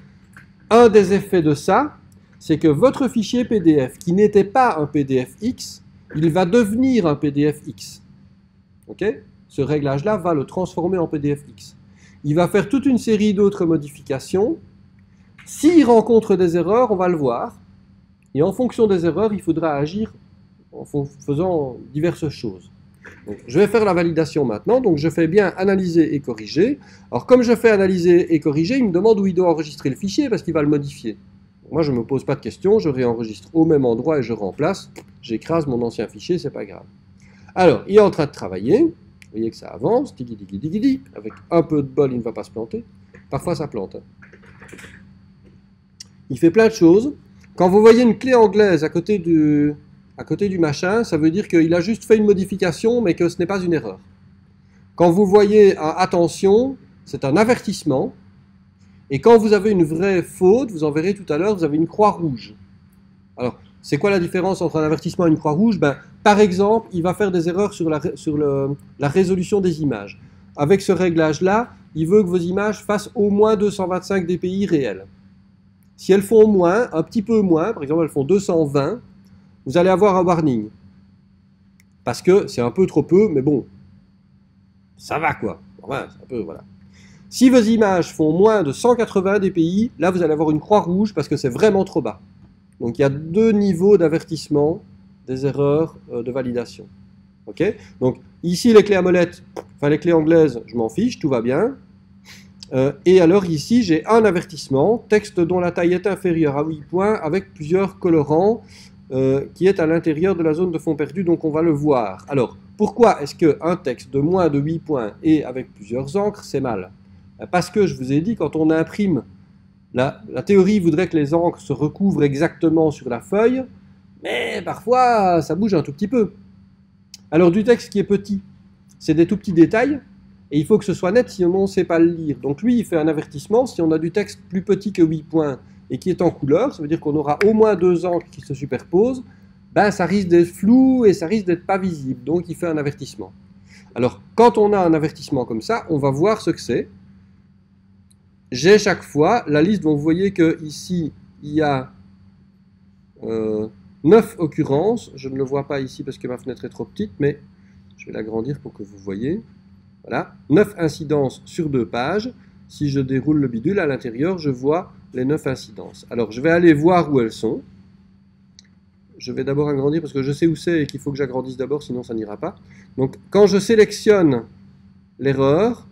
un des effets de ça, c'est que votre fichier PDF, qui n'était pas un PDF X, il va devenir un PDF X. Ok? Ce réglage-là va le transformer en PDF X. Il va faire toute une série d'autres modifications. S'il rencontre des erreurs, on va le voir. Et en fonction des erreurs, il faudra agir en faisant diverses choses. Je vais faire la validation maintenant, donc je fais bien analyser et corriger. Alors comme je fais analyser et corriger, il me demande où il doit enregistrer le fichier parce qu'il va le modifier. Moi je ne me pose pas de questions, je réenregistre au même endroit et je remplace, j'écrase mon ancien fichier, c'est pas grave. Alors, il est en train de travailler, vous voyez que ça avance, avec un peu de bol il ne va pas se planter, parfois ça plante. Il fait plein de choses. Quand vous voyez une clé anglaise à côté du, à côté du machin, ça veut dire qu'il a juste fait une modification, mais que ce n'est pas une erreur. Quand vous voyez attention, c'est un avertissement. Et quand vous avez une vraie faute, vous en verrez tout à l'heure, vous avez une croix rouge. Alors, c'est quoi la différence entre un avertissement et une croix rouge? Ben, Par exemple, il va faire des erreurs sur, la, sur la résolution des images. avec ce réglage-là, il veut que vos images fassent au moins 225 dpi réels. Si elles font moins, un petit peu moins, par exemple elles font 220, vous allez avoir un warning. Parce que c'est un peu trop peu, mais bon, ça va quoi. un peu. Si vos images font moins de 180 dpi, là vous allez avoir une croix rouge parce que c'est vraiment trop bas. Donc il y a deux niveaux d'avertissement des erreurs euh, de validation. Ok? Donc ici les clés à enfin les clés anglaises, je m'en fiche, tout va bien. Euh, et alors ici j'ai un avertissement, texte dont la taille est inférieure à 8 points avec plusieurs colorants euh, qui est à l'intérieur de la zone de fond perdu, donc on va le voir. Alors pourquoi est-ce qu'un texte de moins de 8 points et avec plusieurs encres, c'est mal? Parce que je vous ai dit, quand on imprime la, théorie voudrait que les encres se recouvrent exactement sur la feuille, mais parfois ça bouge un tout petit peu. Alors du texte qui est petit, c'est des tout petits détails, et il faut que ce soit net, sinon on ne sait pas le lire. Donc lui, il fait un avertissement, si on a du texte plus petit que 8 points et qui est en couleur, ça veut dire qu'on aura au moins deux encres qui se superposent, ben ça risque d'être flou et ça risque d'être pas visible, donc il fait un avertissement. Alors quand on a un avertissement comme ça, on va voir ce que c'est, j'ai chaque fois la liste vous voyez que ici il y a euh, 9 occurrences. Je ne le vois pas ici parce que ma fenêtre est trop petite, mais je vais l'agrandir pour que vous voyez. Voilà, 9 incidences sur deux pages. Si je déroule le bidule à l'intérieur, je vois les 9 incidences. Alors je vais aller voir où elles sont. Je vais d'abord agrandir parce que je sais où c'est et qu'il faut que j'agrandisse d'abord, sinon ça n'ira pas. Donc quand je sélectionne l'erreur,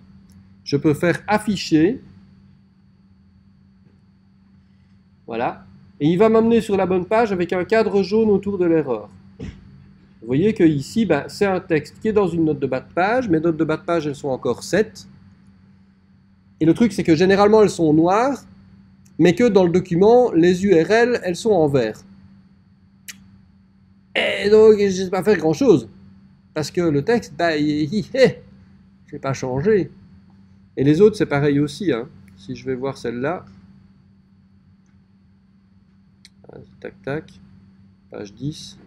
je peux faire afficher Voilà. Et il va m'amener sur la bonne page avec un cadre jaune autour de l'erreur. Vous voyez que ici, ben, c'est un texte qui est dans une note de bas de page. Mes notes de bas de page, elles sont encore 7. Et le truc, c'est que généralement, elles sont noires, mais que dans le document, les URL, elles sont en vert. Et donc, je ne sais pas faire grand-chose. Parce que le texte, il, ne <laughs> pas changé. Et les autres, c'est pareil aussi. Hein. Si je vais voir celle-là, tac, tac, page 10,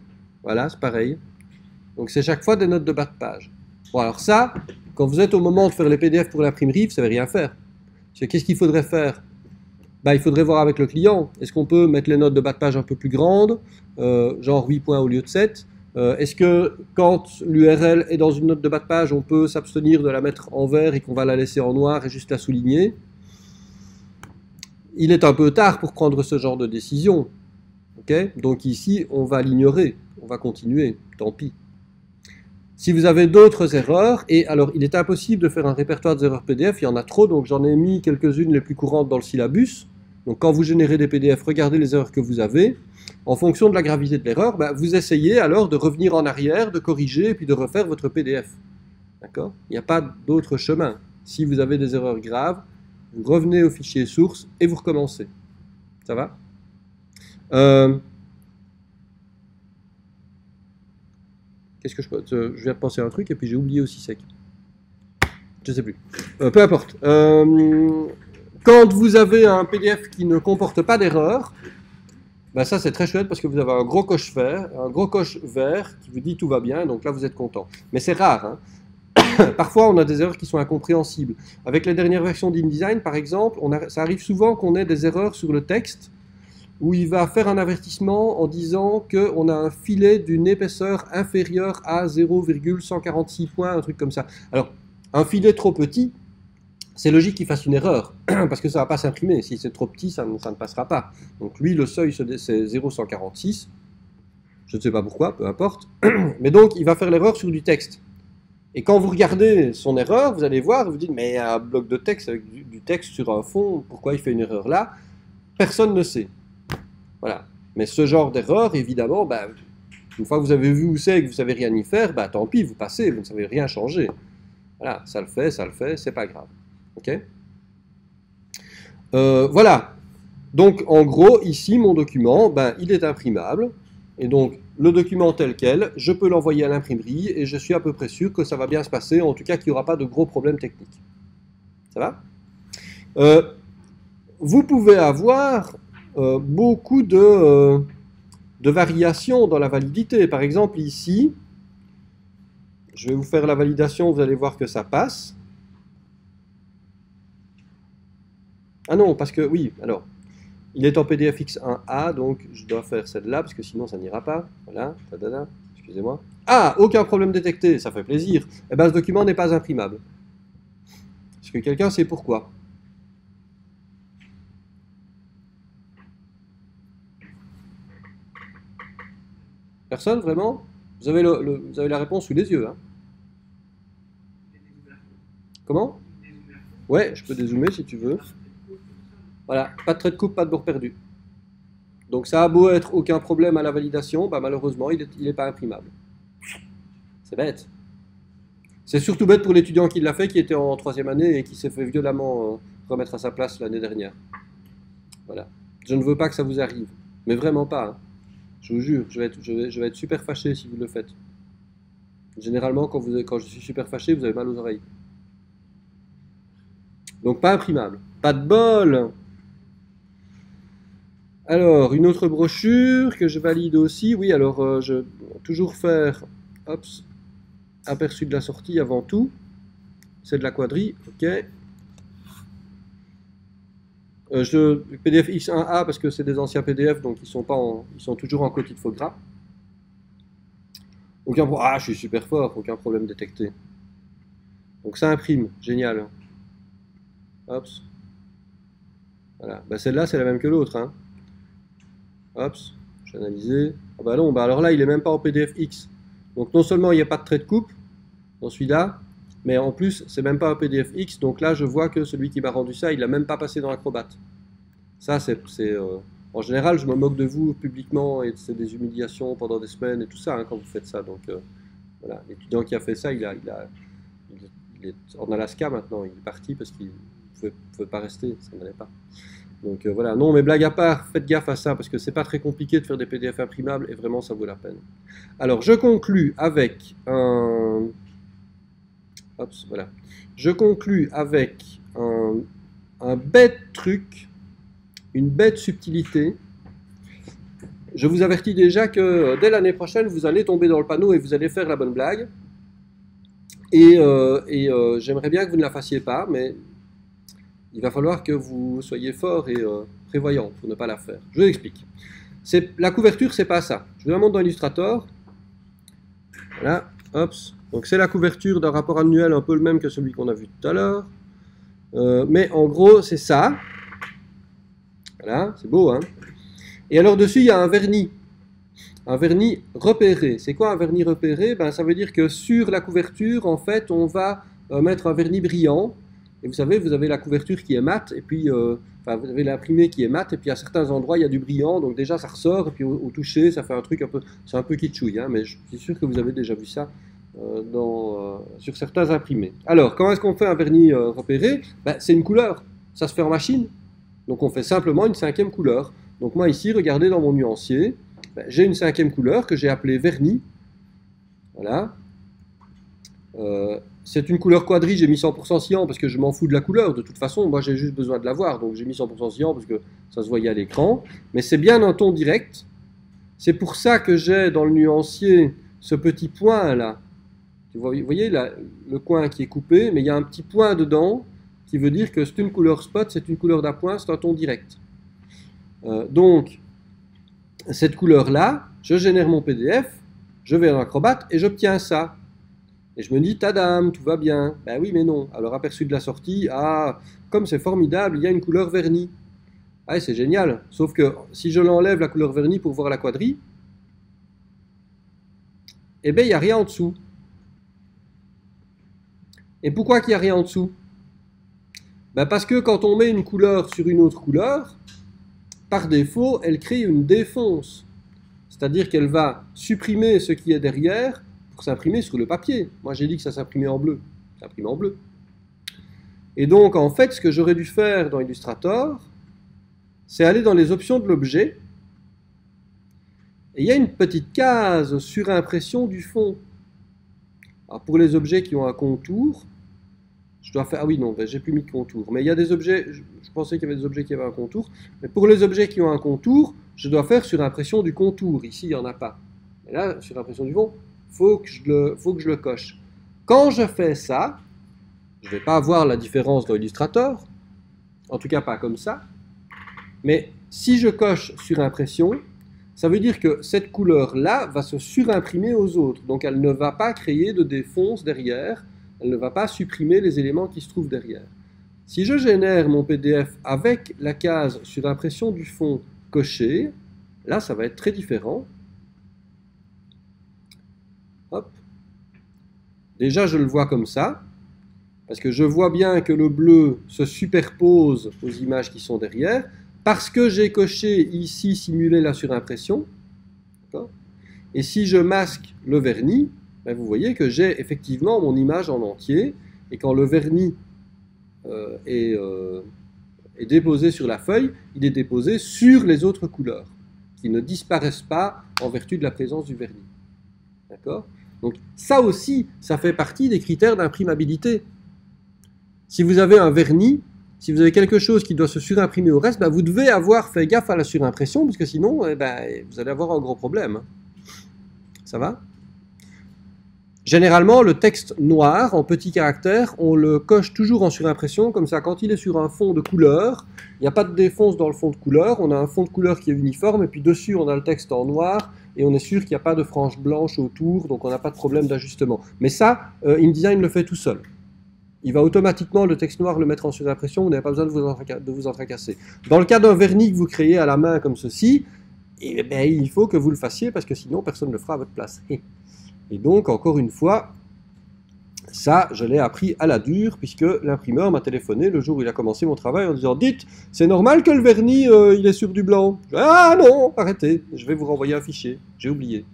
voilà, c'est pareil. Donc c'est chaque fois des notes de bas de page. Bon, alors ça, quand vous êtes au moment de faire les PDF pour l'imprimerie, vous ne savez rien faire. Qu'est-ce qu'il faudrait faire? Bah, Il faudrait voir avec le client. Est-ce qu'on peut mettre les notes de bas de page un peu plus grandes, euh, genre 8 points au lieu de 7 euh, Est-ce que quand l'URL est dans une note de bas de page, on peut s'abstenir de la mettre en vert et qu'on va la laisser en noir et juste la souligner? Il est un peu tard pour prendre ce genre de décision. Donc ici, on va l'ignorer, on va continuer, tant pis. Si vous avez d'autres erreurs, et alors il est impossible de faire un répertoire des erreurs PDF, il y en a trop, donc j'en ai mis quelques-unes les plus courantes dans le syllabus. Donc quand vous générez des PDF, regardez les erreurs que vous avez. En fonction de la gravité de l'erreur, bah, vous essayez alors de revenir en arrière, de corriger, et puis de refaire votre PDF. D'accord? Il n'y a pas d'autre chemin. Si vous avez des erreurs graves, vous revenez au fichier source et vous recommencez. Ça va? Euh, qu'est-ce que je peux. Je viens de penser à un truc et puis j'ai oublié aussi sec. Je sais plus. Euh, peu importe. Euh, quand vous avez un PDF qui ne comporte pas d'erreur, ben ça c'est très chouette parce que vous avez un gros coche vert, un gros coche vert qui vous dit tout va bien, donc là vous êtes content. Mais c'est rare. Hein. <coughs> Parfois on a des erreurs qui sont incompréhensibles. Avec les dernières versions d'InDesign par exemple, ça arrive souvent qu'on ait des erreurs sur le texte où il va faire un avertissement en disant qu'on a un filet d'une épaisseur inférieure à 0,146 points, un truc comme ça. Alors, un filet trop petit, c'est logique qu'il fasse une erreur, <clears throat> parce que ça ne va pas s'imprimer. Si c'est trop petit, ça, ne passera pas. Donc lui, le seuil, c'est 0,146. Je ne sais pas pourquoi, peu importe. <clears throat> Mais donc, il va faire l'erreur sur du texte. Et quand vous regardez son erreur, vous allez voir, vous dites, mais un bloc de texte avec du texte sur un fond, pourquoi il fait une erreur là? Personne ne sait. Voilà. Mais ce genre d'erreur, évidemment, bah, une fois que vous avez vu où c'est et que vous ne savez rien y faire, bah, tant pis, vous passez, vous ne savez rien changer. Voilà, ça le fait, ça le fait, c'est pas grave. Euh, Voilà. Donc, en gros, ici, mon document, ben, il est imprimable. Et donc, le document tel quel, je peux l'envoyer à l'imprimerie et je suis à peu près sûr que ça va bien se passer, en tout cas qu'il n'y aura pas de gros problèmes techniques. Ça va? Euh, Vous pouvez avoir euh, beaucoup de, variations dans la validité. Par exemple, ici, je vais vous faire la validation, vous allez voir que ça passe. Ah non, parce que oui, alors, il est en PDF X1A, donc je dois faire celle-là, parce que sinon ça n'ira pas. Voilà, excusez-moi. Ah, aucun problème détecté, ça fait plaisir. Eh bien, ce document n'est pas imprimable. Est-ce que quelqu'un sait pourquoi? Personne, vraiment? Vous avez, vous avez la réponse sous les yeux. Hein Comment? Ouais, je peux dézoomer si tu veux. Voilà, pas de trait de coupe, pas de bord perdu. Donc ça a beau être aucun problème à la validation, bah malheureusement, il n'est pas imprimable. C'est bête. C'est surtout bête pour l'étudiant qui l'a fait, qui était en troisième année et qui s'est fait violemment euh, remettre à sa place l'année dernière. Voilà. Je ne veux pas que ça vous arrive. Mais vraiment pas. Hein. Je vous jure, je vais, être, super fâché si vous le faites. Généralement, quand je suis super fâché, vous avez mal aux oreilles. Donc pas imprimable. Pas de bol alors, une autre brochure que je valide aussi. Oui, alors, euh, je toujours faire hop, aperçu de la sortie avant tout. C'est de la quadrie, ok. Euh, je, PDF X1A parce que c'est des anciens PDF, donc ils sont, pas ils sont toujours en copie de faux gras. Aucun Ah, je suis super fort, aucun problème détecté. Donc ça imprime, génial. Hop. Voilà. Bah, Celle-là, c'est la même que l'autre. Hein. Hop, j'ai analysé. Ah bah non, bah alors là, il est même pas en PDF X. Donc non seulement il n'y a pas de trait de coupe dans celui-là, mais en plus, c'est même pas un PDF X. Donc là, je vois que celui qui m'a rendu ça, il l'a même pas passé dans Acrobat. Ça, c'est... Euh, en général, je me moque de vous publiquement et c'est des humiliations pendant des semaines et tout ça hein, quand vous faites ça. Donc euh, voilà, l'étudiant qui a fait ça, il est en Alaska maintenant. Il est parti parce qu'il ne pouvait, pas rester, ça n'allait pas. Donc euh, voilà, non, mais blague à part, faites gaffe à ça parce que c'est pas très compliqué de faire des PDF imprimables et vraiment ça vaut la peine. Alors je conclus avec un. voilà. Je conclus avec un, bête truc, une bête subtilité. Je vous avertis déjà que euh, dès l'année prochaine, vous allez tomber dans le panneau et vous allez faire la bonne blague. Et, euh, et j'aimerais bien que vous ne la fassiez pas, mais il va falloir que vous soyez fort et euh, prévoyant pour ne pas la faire. Je vous explique. La couverture, c'est pas ça. Je vous la montre dans Illustrator. Voilà, hop. Donc c'est la couverture d'un rapport annuel un peu le même que celui qu'on a vu tout à l'heure. Euh, mais en gros, c'est ça. Voilà, c'est beau, hein Et alors dessus, il y a un vernis. Un vernis repéré. C'est quoi un vernis repéré? Ben, Ça veut dire que sur la couverture, en fait, on va euh, mettre un vernis brillant et vous savez, vous avez la couverture qui est mate, et puis euh, enfin, vous avez l'imprimé qui est mate, et puis à certains endroits, il y a du brillant, donc déjà ça ressort, et puis au, toucher, ça fait un truc un peu, c'est un peu kitschouille, hein, mais je suis sûr que vous avez déjà vu ça euh, euh, sur certains imprimés. Alors, comment est-ce qu'on fait un vernis repéré? Ben, C'est une couleur, ça se fait en machine, donc on fait simplement une cinquième couleur. Donc moi ici, regardez dans mon nuancier, ben, j'ai une cinquième couleur que j'ai appelée vernis, voilà, c'est une couleur quadri, j'ai mis 100% cyan parce que je m'en fous de la couleur. De toute façon, moi j'ai juste besoin de la voir, donc j'ai mis 100% cyan parce que ça se voyait à l'écran. Mais c'est bien un ton direct. C'est pour ça que j'ai dans le nuancier ce petit point là. Vous voyez le coin qui est coupé, mais il y a un petit point dedans qui veut dire que c'est une couleur spot, c'est une couleur d'appoint, c'est un ton direct. Euh, donc, cette couleur là, je génère mon PDF, je vais dans Acrobat et j'obtiens ça. Et je me dis, tadam, tout va bien. Ben oui, mais non. Alors, aperçu de la sortie, ah, comme c'est formidable, il y a une couleur vernie. Ah, c'est génial. Sauf que si je l'enlève, la couleur vernie, pour voir la quadrille, eh bien, il n'y a rien en dessous. Et pourquoi qu'il n'y a rien en dessous? Ben Parce que quand on met une couleur sur une autre couleur, par défaut, elle crée une défonce. C'est-à-dire qu'elle va supprimer ce qui est derrière s'imprimer sur le papier. Moi, j'ai dit que ça s'imprimait en bleu. Ça s'imprime en bleu. Et donc, en fait, ce que j'aurais dû faire dans Illustrator, c'est aller dans les options de l'objet. Et il y a une petite case sur impression du fond. Alors, pour les objets qui ont un contour, je dois faire... Ah oui, non, ben, j'ai plus mis de contour. Mais il y a des objets... Je, pensais qu'il y avait des objets qui avaient un contour. Mais pour les objets qui ont un contour, je dois faire sur impression du contour. Ici, il n'y en a pas. Et là, sur impression du fond, faut que je le, faut que je le coche. Quand je fais ça, je ne vais pas avoir la différence dans Illustrator, en tout cas pas comme ça. Mais si je coche sur impression, ça veut dire que cette couleur-là va se surimprimer aux autres. Donc elle ne va pas créer de défonce derrière, elle ne va pas supprimer les éléments qui se trouvent derrière. Si je génère mon PDF avec la case sur impression du fond cochée, là ça va être très différent. Hop. Déjà je le vois comme ça, parce que je vois bien que le bleu se superpose aux images qui sont derrière, parce que j'ai coché ici simuler la surimpression. Et si je masque le vernis, ben, vous voyez que j'ai effectivement mon image en entier, et quand le vernis euh, euh, est, déposé sur la feuille, il est déposé sur les autres couleurs, qui ne disparaissent pas en vertu de la présence du vernis. D'accord? Donc ça aussi, ça fait partie des critères d'imprimabilité. Si vous avez un vernis, si vous avez quelque chose qui doit se surimprimer au reste, ben, vous devez avoir fait gaffe à la surimpression, parce que sinon, eh ben, vous allez avoir un gros problème. Ça va? Généralement, le texte noir, en petits caractères, on le coche toujours en surimpression, comme ça, quand il est sur un fond de couleur, il n'y a pas de défonce dans le fond de couleur, on a un fond de couleur qui est uniforme, et puis dessus, on a le texte en noir, et on est sûr qu'il n'y a pas de frange blanche autour, donc on n'a pas de problème d'ajustement. Mais ça, euh, InDesign le fait tout seul. Il va automatiquement, le texte noir, le mettre en surimpression, vous n'avez pas besoin de vous, en. Dans le cas d'un vernis que vous créez à la main comme ceci, eh ben, il faut que vous le fassiez, parce que sinon, personne ne le fera à votre place. Et donc, encore une fois, ça, je l'ai appris à la dure, puisque l'imprimeur m'a téléphoné le jour où il a commencé mon travail en disant Dites, c'est normal que le vernis, euh, il est sur du blanc. ah non, arrêtez, je vais vous renvoyer un fichier. J'ai oublié.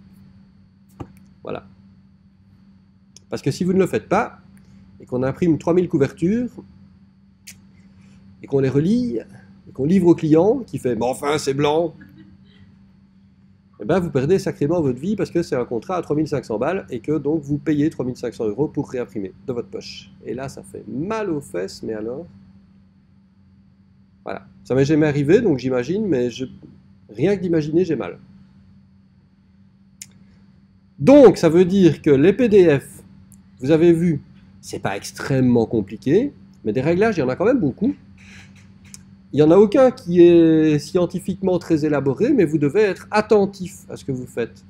Voilà. Parce que si vous ne le faites pas, et qu'on imprime 3000 couvertures, et qu'on les relie, et qu'on livre au client, qui fait Mais enfin, c'est blanc eh ben, vous perdez sacrément votre vie parce que c'est un contrat à 3500 balles et que donc vous payez 3500 euros pour réimprimer de votre poche. Et là, ça fait mal aux fesses, mais alors? Voilà. Ça m'est jamais arrivé, donc j'imagine, mais rien que d'imaginer, j'ai mal. Donc, ça veut dire que les PDF, vous avez vu, c'est pas extrêmement compliqué, mais des réglages, il y en a quand même beaucoup. Il n'y en a aucun qui est scientifiquement très élaboré, mais vous devez être attentif à ce que vous faites.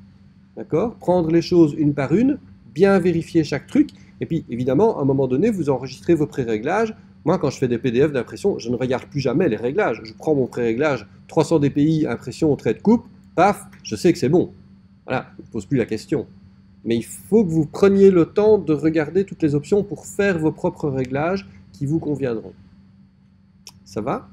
D'accord? Prendre les choses une par une, bien vérifier chaque truc, et puis évidemment, à un moment donné, vous enregistrez vos pré-réglages. Moi, quand je fais des PDF d'impression, je ne regarde plus jamais les réglages. Je prends mon pré-réglage 300 dpi, impression, trait de coupe, paf, je sais que c'est bon. Voilà, je ne pose plus la question. Mais il faut que vous preniez le temps de regarder toutes les options pour faire vos propres réglages qui vous conviendront. Ça va?